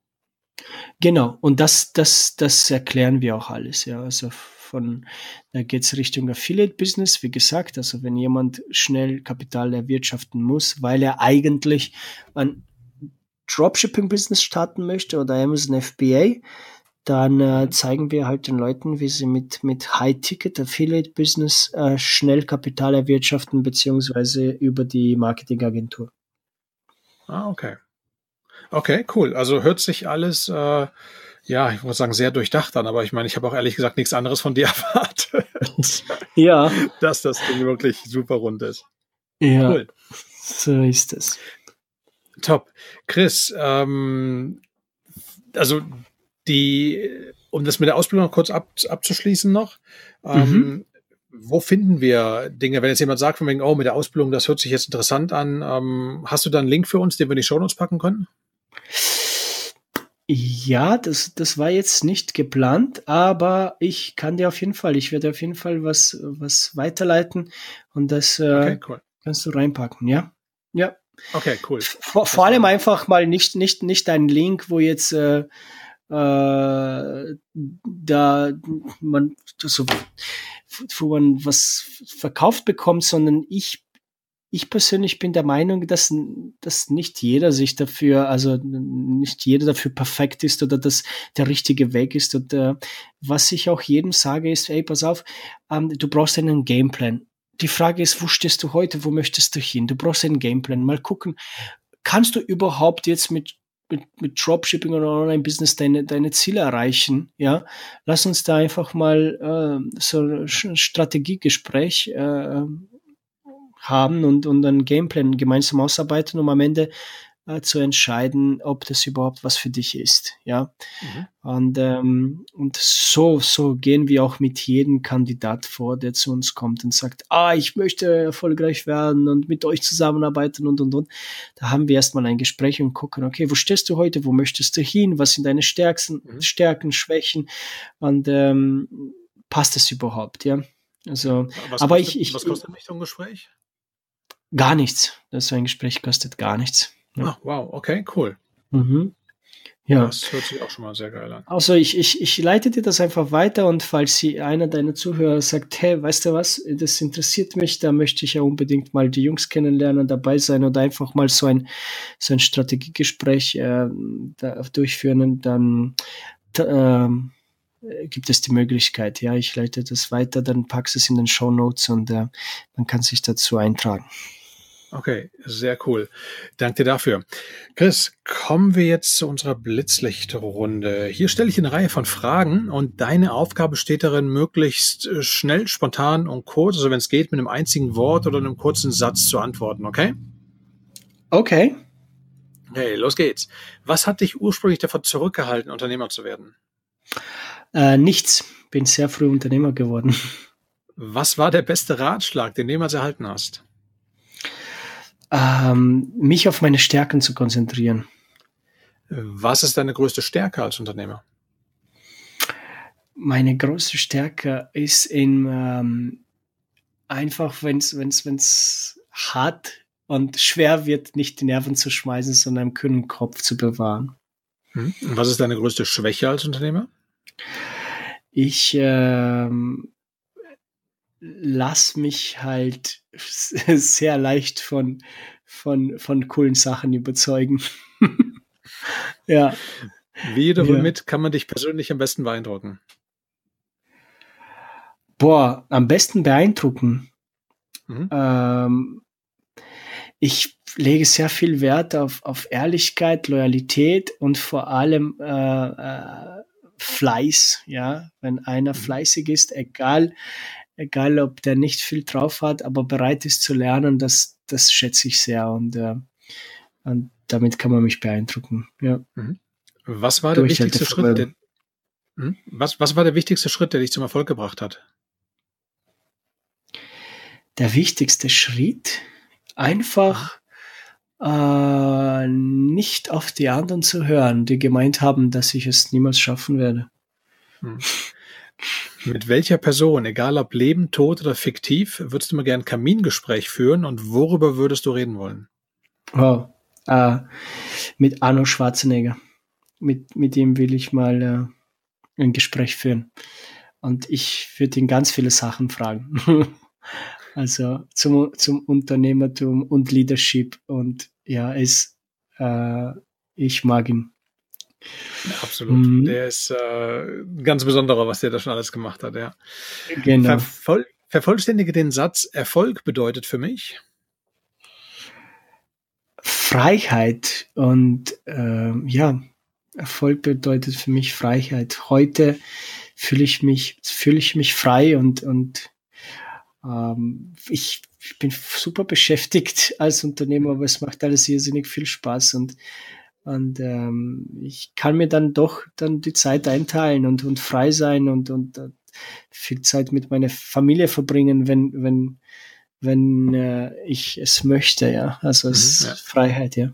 Speaker 2: Genau, und das, das, das erklären wir auch alles. Ja, also von, da geht's Richtung Affiliate-Business, wie gesagt. Also wenn jemand schnell Kapital erwirtschaften muss, weil er eigentlich ein Dropshipping-Business starten möchte oder Amazon FBA, dann äh, zeigen wir halt den Leuten, wie sie mit, mit High-Ticket Affiliate Business äh, schnell Kapital erwirtschaften, beziehungsweise über die Marketingagentur.
Speaker 1: Ah, okay. Okay, cool. Also hört sich alles, äh, ja, ich muss sagen, sehr durchdacht an, aber ich meine, ich habe auch ehrlich gesagt nichts anderes von dir erwartet.
Speaker 2: ja.
Speaker 1: Dass das Ding wirklich super rund ist.
Speaker 2: Ja. Cool. So ist es.
Speaker 1: Top. Chris, ähm, also die, um das mit der Ausbildung noch kurz ab, abzuschließen noch, ähm, mhm. wo finden wir Dinge, wenn jetzt jemand sagt von wegen, oh, mit der Ausbildung, das hört sich jetzt interessant an, ähm, hast du da einen Link für uns, den wir in die Show Notes packen können?
Speaker 2: Ja, das, das war jetzt nicht geplant, aber ich kann dir auf jeden Fall, ich werde auf jeden Fall was, was weiterleiten und das äh, okay, cool. kannst du reinpacken, ja? Ja.
Speaker 1: Okay, cool.
Speaker 2: Vor, vor allem einfach mal nicht, nicht, nicht ein Link, wo jetzt äh, äh, da man so, wo man was verkauft bekommt, sondern ich ich persönlich bin der Meinung, dass, dass nicht jeder sich dafür, also nicht jeder dafür perfekt ist oder dass der richtige Weg ist. Und äh, was ich auch jedem sage, ist, ey, pass auf, ähm, du brauchst einen Gameplan. Die Frage ist, wo stehst du heute, wo möchtest du hin? Du brauchst einen Gameplan. Mal gucken, kannst du überhaupt jetzt mit mit, mit Dropshipping oder Online-Business deine, deine Ziele erreichen, ja, lass uns da einfach mal äh, so ein Strategiegespräch äh, haben und, und einen Gameplan gemeinsam ausarbeiten, um am Ende äh, zu entscheiden, ob das überhaupt was für dich ist. Ja. Mhm. Und, ähm, und so, so gehen wir auch mit jedem Kandidat vor, der zu uns kommt und sagt, ah, ich möchte erfolgreich werden und mit euch zusammenarbeiten und und und. Da haben wir erstmal ein Gespräch und gucken, okay, wo stehst du heute, wo möchtest du hin, was sind deine Stärken, mhm. Stärken, Schwächen und ähm, passt es überhaupt, ja. Also,
Speaker 1: was
Speaker 2: aber
Speaker 1: kostet,
Speaker 2: ich, ich.
Speaker 1: Was kostet mich so ein Gespräch?
Speaker 2: Gar nichts. Das so ein Gespräch kostet gar nichts.
Speaker 1: Ja. Ah, wow, okay, cool.
Speaker 2: Mhm. Ja.
Speaker 1: Das hört sich auch schon mal sehr geil an.
Speaker 2: Also ich, ich, ich leite dir das einfach weiter und falls sie einer deiner Zuhörer sagt, hey, weißt du was, das interessiert mich, da möchte ich ja unbedingt mal die Jungs kennenlernen, dabei sein oder einfach mal so ein, so ein Strategiegespräch äh, da durchführen, dann äh, gibt es die Möglichkeit. Ja, ich leite das weiter, dann packst es in den Show Notes und äh, man kann sich dazu eintragen.
Speaker 1: Okay, sehr cool. Danke dir dafür. Chris, kommen wir jetzt zu unserer Blitzlichtrunde. Hier stelle ich eine Reihe von Fragen und deine Aufgabe steht darin, möglichst äh, schnell, spontan und kurz, also wenn es geht, mit einem einzigen Wort oder einem kurzen Satz zu antworten, okay?
Speaker 2: Okay.
Speaker 1: Hey, los geht's. Was hat dich ursprünglich davon zurückgehalten, Unternehmer zu werden?
Speaker 2: Äh, nichts. Bin sehr früh Unternehmer geworden.
Speaker 1: Was war der beste Ratschlag, den du jemals erhalten hast?
Speaker 2: Ähm, mich auf meine Stärken zu konzentrieren.
Speaker 1: Was ist deine größte Stärke als Unternehmer?
Speaker 2: Meine größte Stärke ist in ähm, einfach, wenn es wenn's, wenn's hart und schwer wird, nicht die Nerven zu schmeißen, sondern einen kühlen Kopf zu bewahren.
Speaker 1: Hm. Und was ist deine größte Schwäche als Unternehmer?
Speaker 2: Ich ähm, lass mich halt sehr leicht von, von, von coolen Sachen überzeugen. ja.
Speaker 1: Wie oder womit ja. kann man dich persönlich am besten beeindrucken?
Speaker 2: Boah, am besten beeindrucken. Mhm. Ähm, ich lege sehr viel Wert auf, auf Ehrlichkeit, Loyalität und vor allem äh, äh, Fleiß. Ja, wenn einer mhm. fleißig ist, egal egal ob der nicht viel drauf hat, aber bereit ist zu lernen, das, das schätze ich sehr und, äh, und damit kann man mich beeindrucken. Ja.
Speaker 1: Mhm. Was war der wichtigste Schritt? Der, hm? was, was war der wichtigste Schritt, der dich zum Erfolg gebracht hat?
Speaker 2: Der wichtigste Schritt? Einfach äh, nicht auf die anderen zu hören, die gemeint haben, dass ich es niemals schaffen werde. Hm.
Speaker 1: Mit welcher Person, egal ob Leben, Tod oder fiktiv, würdest du mal gern ein Kamingespräch führen und worüber würdest du reden wollen?
Speaker 2: Oh, äh, mit Arno Schwarzenegger. Mit, mit ihm will ich mal äh, ein Gespräch führen. Und ich würde ihn ganz viele Sachen fragen. also zum, zum Unternehmertum und Leadership. Und ja, es, äh, ich mag ihn.
Speaker 1: Absolut. Mhm. Der ist äh, ganz besonderer, was der da schon alles gemacht hat, ja.
Speaker 2: Genau.
Speaker 1: Vervoll vervollständige den Satz, Erfolg bedeutet für mich.
Speaker 2: Freiheit und äh, ja, Erfolg bedeutet für mich Freiheit. Heute fühle ich mich fühle ich mich frei und und ähm, ich, ich bin super beschäftigt als Unternehmer, aber es macht alles irrsinnig viel Spaß und und ähm, ich kann mir dann doch dann die Zeit einteilen und, und frei sein und, und uh, viel Zeit mit meiner Familie verbringen, wenn, wenn, wenn äh, ich es möchte, ja. Also es mhm, ja. ist Freiheit, ja.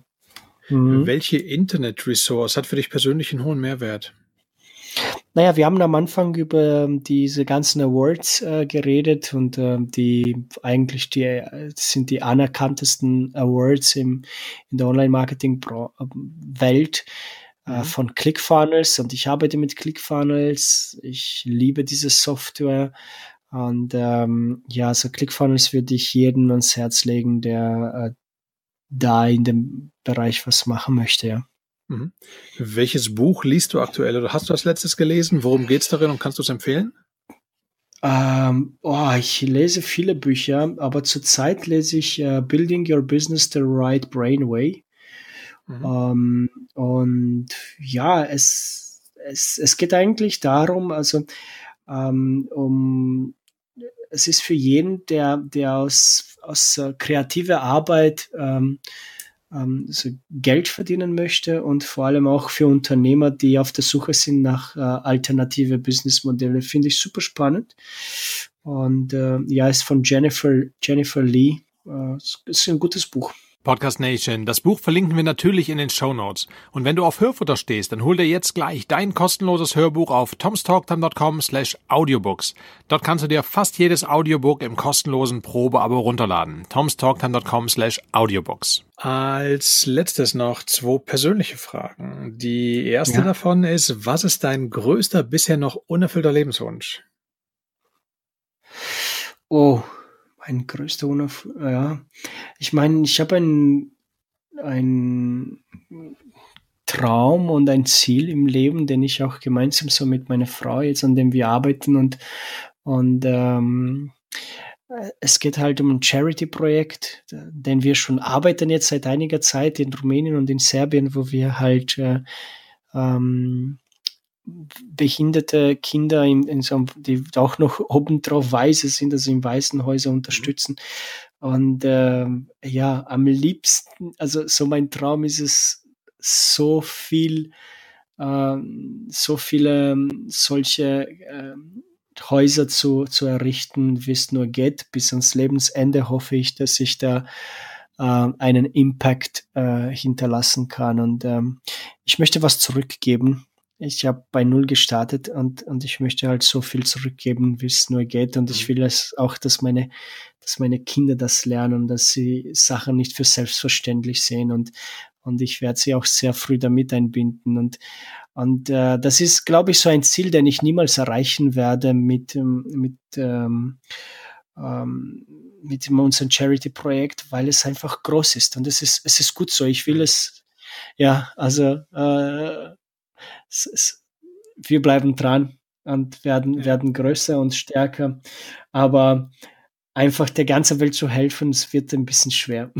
Speaker 1: Mhm. Welche Internet-Resource hat für dich persönlich einen hohen Mehrwert?
Speaker 2: Naja, wir haben am Anfang über ähm, diese ganzen Awards äh, geredet und äh, die eigentlich die äh, sind die anerkanntesten Awards im, in der Online-Marketing-Welt äh, mhm. von ClickFunnels und ich arbeite mit ClickFunnels. Ich liebe diese Software und ähm, ja, so ClickFunnels würde ich jedem ans Herz legen, der äh, da in dem Bereich was machen möchte, ja.
Speaker 1: Mhm. Welches Buch liest du aktuell oder hast du das letztes gelesen? Worum geht es darin und kannst du es empfehlen?
Speaker 2: Ähm, oh, ich lese viele Bücher, aber zurzeit lese ich uh, Building Your Business the Right Brain Way. Mhm. Ähm, und ja, es, es, es geht eigentlich darum, also ähm, um es ist für jeden, der, der aus, aus uh, kreativer Arbeit ähm, ähm, so Geld verdienen möchte und vor allem auch für Unternehmer, die auf der Suche sind nach äh, alternative Businessmodelle. Finde ich super spannend. Und äh, ja, ist von Jennifer, Jennifer Lee. Äh, ist ein gutes Buch.
Speaker 1: Podcast Nation. Das Buch verlinken wir natürlich in den Show Notes. Und wenn du auf Hörfutter stehst, dann hol dir jetzt gleich dein kostenloses Hörbuch auf tomstalktime.com slash audiobooks. Dort kannst du dir fast jedes Audiobook im kostenlosen Probeabo runterladen. tomstalktime.com slash audiobooks. Als letztes noch zwei persönliche Fragen. Die erste ja. davon ist, was ist dein größter bisher noch unerfüllter Lebenswunsch?
Speaker 2: Oh, ein größter Unerf ja. Ich meine, ich habe ein, ein Traum und ein Ziel im Leben, den ich auch gemeinsam so mit meiner Frau jetzt, an dem wir arbeiten und, und ähm, es geht halt um ein Charity-Projekt, den wir schon arbeiten jetzt seit einiger Zeit in Rumänien und in Serbien, wo wir halt äh, ähm, behinderte Kinder, in, in so, die auch noch obendrauf Weiße sind, also in Waisenhäuser unterstützen. Und äh, ja, am liebsten, also so mein Traum ist es, so viel, äh, so viele ähm, solche äh, Häuser zu, zu errichten, wie es nur geht. Bis ans Lebensende hoffe ich, dass ich da äh, einen Impact äh, hinterlassen kann. Und ähm, ich möchte was zurückgeben ich habe bei Null gestartet und, und ich möchte halt so viel zurückgeben, wie es nur geht. Und ich mhm. will es auch, dass meine, dass meine Kinder das lernen, dass sie Sachen nicht für selbstverständlich sehen. Und, und ich werde sie auch sehr früh damit einbinden. Und, und äh, das ist, glaube ich, so ein Ziel, den ich niemals erreichen werde mit, ähm, mit, ähm, ähm, mit unserem Charity-Projekt, weil es einfach groß ist. Und es ist, es ist gut so. Ich will mhm. es, ja, also äh, es, es, wir bleiben dran und werden, werden größer und stärker. Aber einfach der ganzen Welt zu helfen, es wird ein bisschen schwer.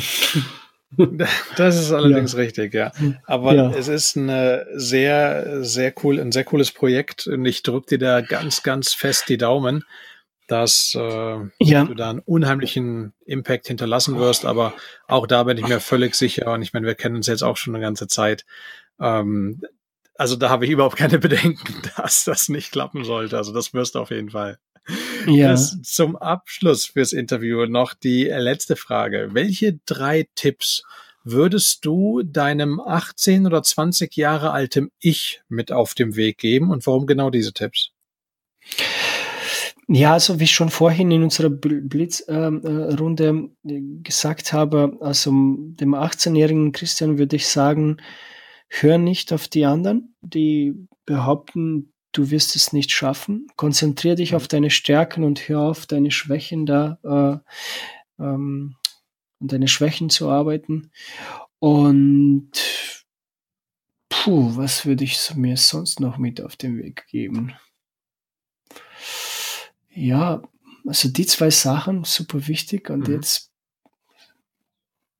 Speaker 1: Das ist allerdings ja. richtig, ja. Aber ja. es ist ein sehr, sehr cool, ein sehr cooles Projekt und ich drücke dir da ganz, ganz fest die Daumen, dass äh, ja. du da einen unheimlichen Impact hinterlassen wirst. Aber auch da bin ich mir völlig sicher und ich meine, wir kennen uns jetzt auch schon eine ganze Zeit. Ähm, also da habe ich überhaupt keine Bedenken, dass das nicht klappen sollte. Also das wirst du auf jeden Fall. Ja. Das zum Abschluss fürs Interview noch die letzte Frage. Welche drei Tipps würdest du deinem 18 oder 20 Jahre altem Ich mit auf dem Weg geben und warum genau diese Tipps?
Speaker 2: Ja, also wie ich schon vorhin in unserer Blitzrunde ähm, äh, gesagt habe, also dem 18-jährigen Christian würde ich sagen, hör nicht auf die anderen, die behaupten, du wirst es nicht schaffen. Konzentriere dich mhm. auf deine Stärken und hör auf deine Schwächen da äh, ähm, und deine Schwächen zu arbeiten. Und puh, was würde ich mir sonst noch mit auf den Weg geben? Ja, also die zwei Sachen super wichtig und mhm. jetzt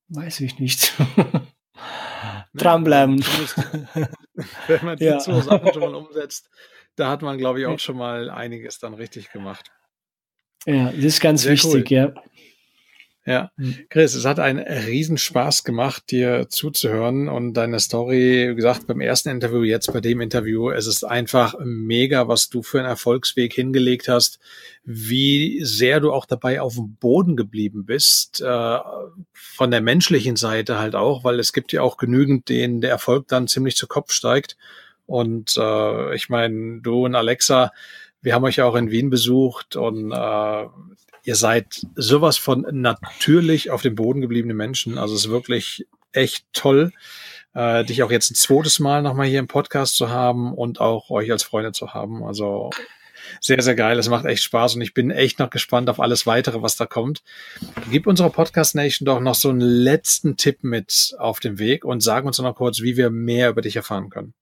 Speaker 2: weiß ich nicht. Dranbleiben.
Speaker 1: Wenn man die ja. zwei Sachen schon mal umsetzt, da hat man, glaube ich, auch schon mal einiges dann richtig gemacht.
Speaker 2: Ja, das ist ganz Sehr wichtig, cool. ja.
Speaker 1: Ja, hm. Chris, es hat einen Riesenspaß gemacht, dir zuzuhören und deine Story, wie gesagt, beim ersten Interview, jetzt bei dem Interview, es ist einfach mega, was du für einen Erfolgsweg hingelegt hast, wie sehr du auch dabei auf dem Boden geblieben bist, äh, von der menschlichen Seite halt auch, weil es gibt ja auch genügend, denen der Erfolg dann ziemlich zu Kopf steigt. Und äh, ich meine, du und Alexa, wir haben euch ja auch in Wien besucht und äh, ihr seid sowas von natürlich auf dem Boden gebliebene Menschen. Also es ist wirklich echt toll, äh, dich auch jetzt ein zweites Mal nochmal hier im Podcast zu haben und auch euch als Freunde zu haben. Also sehr, sehr geil. Es macht echt Spaß und ich bin echt noch gespannt auf alles weitere, was da kommt. Gib unserer Podcast Nation doch noch so einen letzten Tipp mit auf dem Weg und sag uns noch kurz, wie wir mehr über dich erfahren können.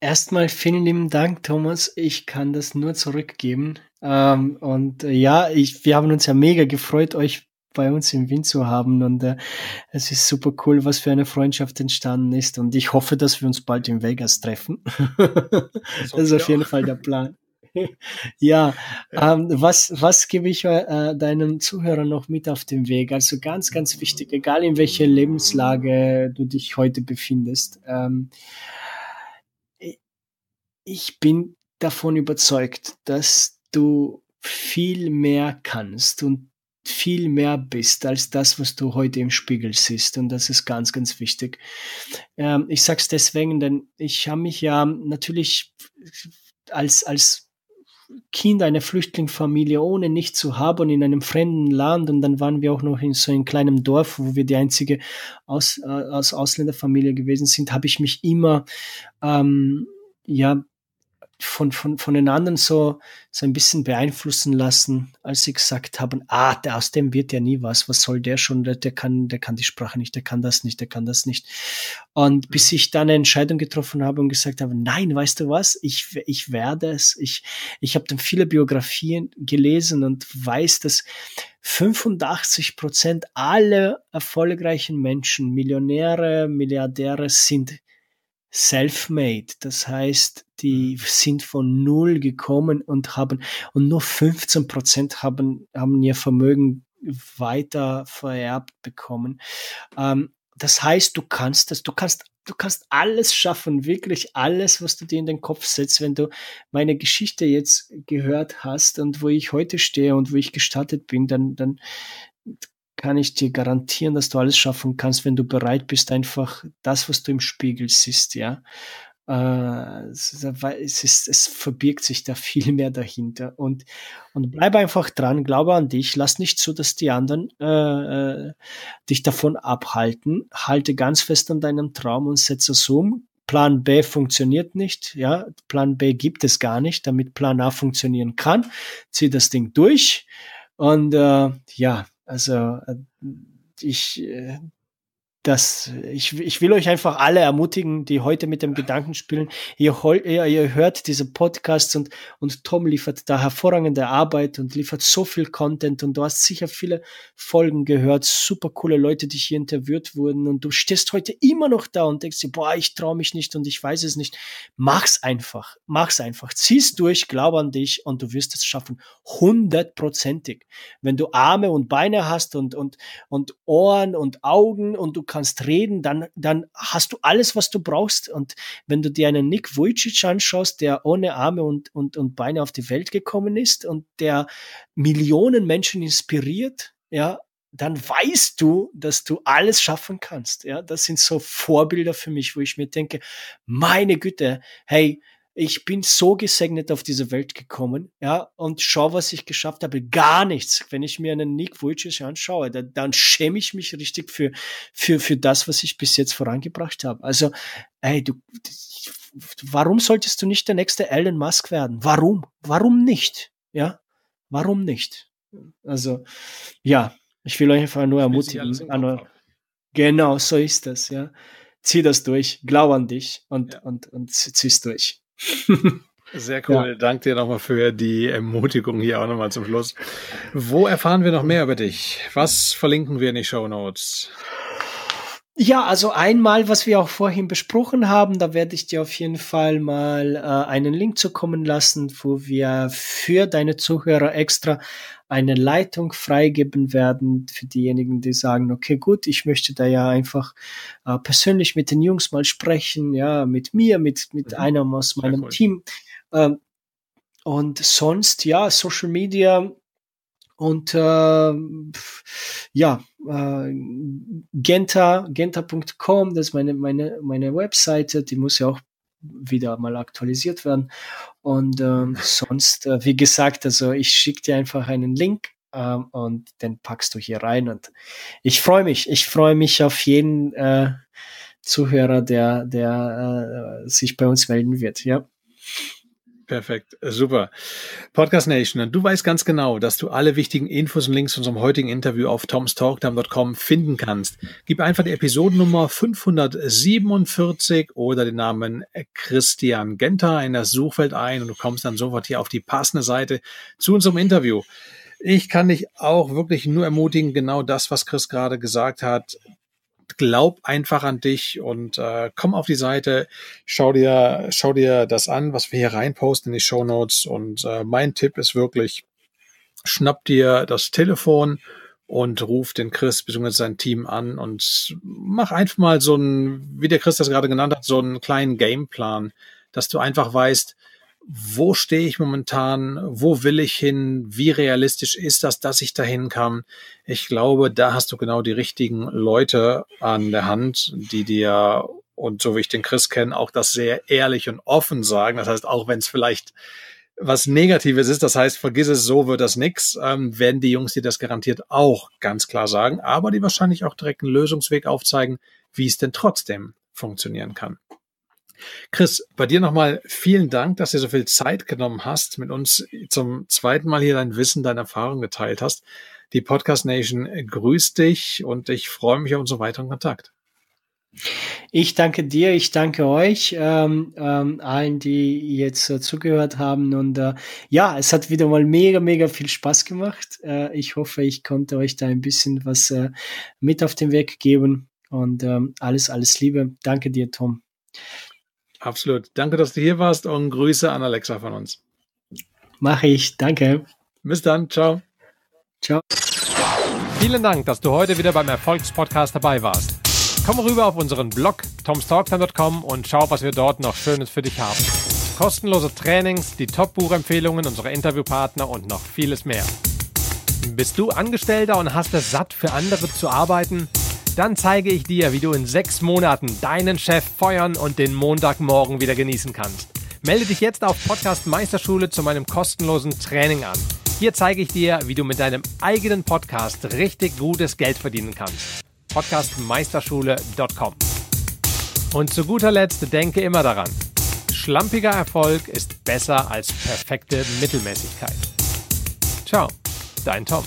Speaker 2: Erstmal vielen lieben Dank, Thomas. Ich kann das nur zurückgeben. Ähm, und äh, ja, ich, wir haben uns ja mega gefreut, euch bei uns im Wien zu haben. Und äh, es ist super cool, was für eine Freundschaft entstanden ist. Und ich hoffe, dass wir uns bald in Vegas treffen. das ist auf jeden Fall der Plan. ja, ähm, was, was gebe ich äh, deinen Zuhörern noch mit auf den Weg? Also ganz, ganz wichtig, egal in welcher Lebenslage du dich heute befindest. Ähm, ich bin davon überzeugt, dass du viel mehr kannst und viel mehr bist als das, was du heute im Spiegel siehst. Und das ist ganz, ganz wichtig. Ähm, ich sag's deswegen, denn ich habe mich ja natürlich als, als Kind einer Flüchtlingsfamilie ohne nichts zu haben in einem fremden Land und dann waren wir auch noch in so einem kleinen Dorf, wo wir die einzige aus, äh, aus Ausländerfamilie gewesen sind, habe ich mich immer ähm, ja von, von, von den anderen so, so ein bisschen beeinflussen lassen, als sie gesagt haben, ah, der, aus dem wird ja nie was, was soll der schon, der, der kann, der kann die Sprache nicht, der kann das nicht, der kann das nicht. Und bis mhm. ich dann eine Entscheidung getroffen habe und gesagt habe, nein, weißt du was, ich, ich werde es, ich, ich habe dann viele Biografien gelesen und weiß, dass 85 Prozent aller erfolgreichen Menschen, Millionäre, Milliardäre sind self-made. Das heißt, die mhm. sind von null gekommen und haben, und nur 15 Prozent haben, haben ihr Vermögen weiter vererbt bekommen. Ähm, das heißt, du kannst das, du kannst, du kannst alles schaffen, wirklich alles, was du dir in den Kopf setzt, wenn du meine Geschichte jetzt gehört hast und wo ich heute stehe und wo ich gestartet bin, dann, dann kann ich dir garantieren, dass du alles schaffen kannst, wenn du bereit bist, einfach das, was du im Spiegel siehst, ja. Äh, es, ist, es verbirgt sich da viel mehr dahinter. Und, und bleib einfach dran, glaube an dich, lass nicht zu, dass die anderen äh, äh, dich davon abhalten. Halte ganz fest an deinem Traum und setze es um. Plan B funktioniert nicht, ja, Plan B gibt es gar nicht, damit Plan A funktionieren kann. Zieh das Ding durch und äh, ja, also äh, ich, äh, das, ich, ich will euch einfach alle ermutigen, die heute mit dem Gedanken spielen. Ihr, ihr, ihr hört diese Podcasts und, und Tom liefert da hervorragende Arbeit und liefert so viel Content und du hast sicher viele Folgen gehört, super coole Leute, die hier interviewt wurden und du stehst heute immer noch da und denkst dir, boah, ich traue mich nicht und ich weiß es nicht. Mach's einfach, mach's einfach, zieh's durch, glaub an dich und du wirst es schaffen, hundertprozentig. Wenn du Arme und Beine hast und, und, und Ohren und Augen und du kannst kannst reden, dann, dann hast du alles, was du brauchst. Und wenn du dir einen Nick Vujicic anschaust, der ohne Arme und, und, und Beine auf die Welt gekommen ist und der Millionen Menschen inspiriert, ja, dann weißt du, dass du alles schaffen kannst. Ja, das sind so Vorbilder für mich, wo ich mir denke, meine Güte, hey, ich bin so gesegnet auf diese Welt gekommen, ja, und schau, was ich geschafft habe. Gar nichts. Wenn ich mir einen Nick Vujicic anschaue, dann, dann schäme ich mich richtig für, für, für das, was ich bis jetzt vorangebracht habe. Also, ey, du, warum solltest du nicht der nächste Elon Musk werden? Warum? Warum nicht? Ja, warum nicht? Also, ja, ich will euch einfach nur ermutigen. Genau, so ist das, ja. Zieh das durch, glaub an dich und, ja. und, und zieh's durch.
Speaker 1: Sehr cool. Ja. Danke dir nochmal für die Ermutigung hier auch nochmal zum Schluss. Wo erfahren wir noch mehr über dich? Was verlinken wir in die Show Notes?
Speaker 2: Ja, also einmal, was wir auch vorhin besprochen haben, da werde ich dir auf jeden Fall mal äh, einen Link zukommen lassen, wo wir für deine Zuhörer extra eine Leitung freigeben werden für diejenigen, die sagen, okay, gut, ich möchte da ja einfach äh, persönlich mit den Jungs mal sprechen, ja, mit mir, mit, mit mhm. einem aus meinem cool. Team. Ähm, und sonst, ja, Social Media, und äh, ja, äh, Genta, genta.com, das ist meine, meine, meine Webseite, die muss ja auch wieder mal aktualisiert werden. Und ähm, sonst, äh, wie gesagt, also ich schicke dir einfach einen Link ähm, und den packst du hier rein. Und ich freue mich, ich freue mich auf jeden äh, Zuhörer, der, der äh, sich bei uns melden wird. Ja.
Speaker 1: Perfekt, super. Podcast Nation, du weißt ganz genau, dass du alle wichtigen Infos und Links zu unserem heutigen Interview auf tomstalktime.com finden kannst. Gib einfach die Episodennummer 547 oder den Namen Christian Genter in das Suchfeld ein und du kommst dann sofort hier auf die passende Seite zu unserem Interview. Ich kann dich auch wirklich nur ermutigen, genau das, was Chris gerade gesagt hat, glaub einfach an dich und äh, komm auf die Seite, schau dir, schau dir das an, was wir hier reinposten in die Show Notes. Und äh, mein Tipp ist wirklich, schnapp dir das Telefon und ruf den Chris bzw. sein Team an und mach einfach mal so ein, wie der Chris das gerade genannt hat, so einen kleinen Gameplan, dass du einfach weißt, wo stehe ich momentan, wo will ich hin, wie realistisch ist das, dass ich dahin kann. Ich glaube, da hast du genau die richtigen Leute an der Hand, die dir, und so wie ich den Chris kenne, auch das sehr ehrlich und offen sagen. Das heißt, auch wenn es vielleicht was Negatives ist, das heißt, vergiss es, so wird das nix, ähm, werden die Jungs dir das garantiert auch ganz klar sagen, aber die wahrscheinlich auch direkt einen Lösungsweg aufzeigen, wie es denn trotzdem funktionieren kann. Chris, bei dir nochmal vielen Dank, dass du so viel Zeit genommen hast, mit uns zum zweiten Mal hier dein Wissen, deine Erfahrung geteilt hast. Die Podcast Nation grüßt dich und ich freue mich auf unseren weiteren Kontakt.
Speaker 2: Ich danke dir, ich danke euch, ähm, ähm, allen, die jetzt äh, zugehört haben. Und äh, ja, es hat wieder mal mega, mega viel Spaß gemacht. Äh, ich hoffe, ich konnte euch da ein bisschen was äh, mit auf den Weg geben. Und ähm, alles, alles Liebe. Danke dir, Tom.
Speaker 1: Absolut. Danke, dass du hier warst und Grüße an Alexa von uns.
Speaker 2: Mache ich. Danke.
Speaker 1: Bis dann. Ciao.
Speaker 2: Ciao.
Speaker 1: Vielen Dank, dass du heute wieder beim Erfolgspodcast dabei warst. Komm rüber auf unseren Blog tomstalktime.com und schau, was wir dort noch Schönes für dich haben. Kostenlose Trainings, die Top-Buchempfehlungen unserer Interviewpartner und noch vieles mehr. Bist du Angestellter und hast es satt, für andere zu arbeiten? Dann zeige ich dir, wie du in sechs Monaten deinen Chef feuern und den Montagmorgen wieder genießen kannst. Melde dich jetzt auf Podcast Meisterschule zu meinem kostenlosen Training an. Hier zeige ich dir, wie du mit deinem eigenen Podcast richtig gutes Geld verdienen kannst. Podcastmeisterschule.com. Und zu guter Letzt denke immer daran, schlampiger Erfolg ist besser als perfekte Mittelmäßigkeit. Ciao, dein Tom.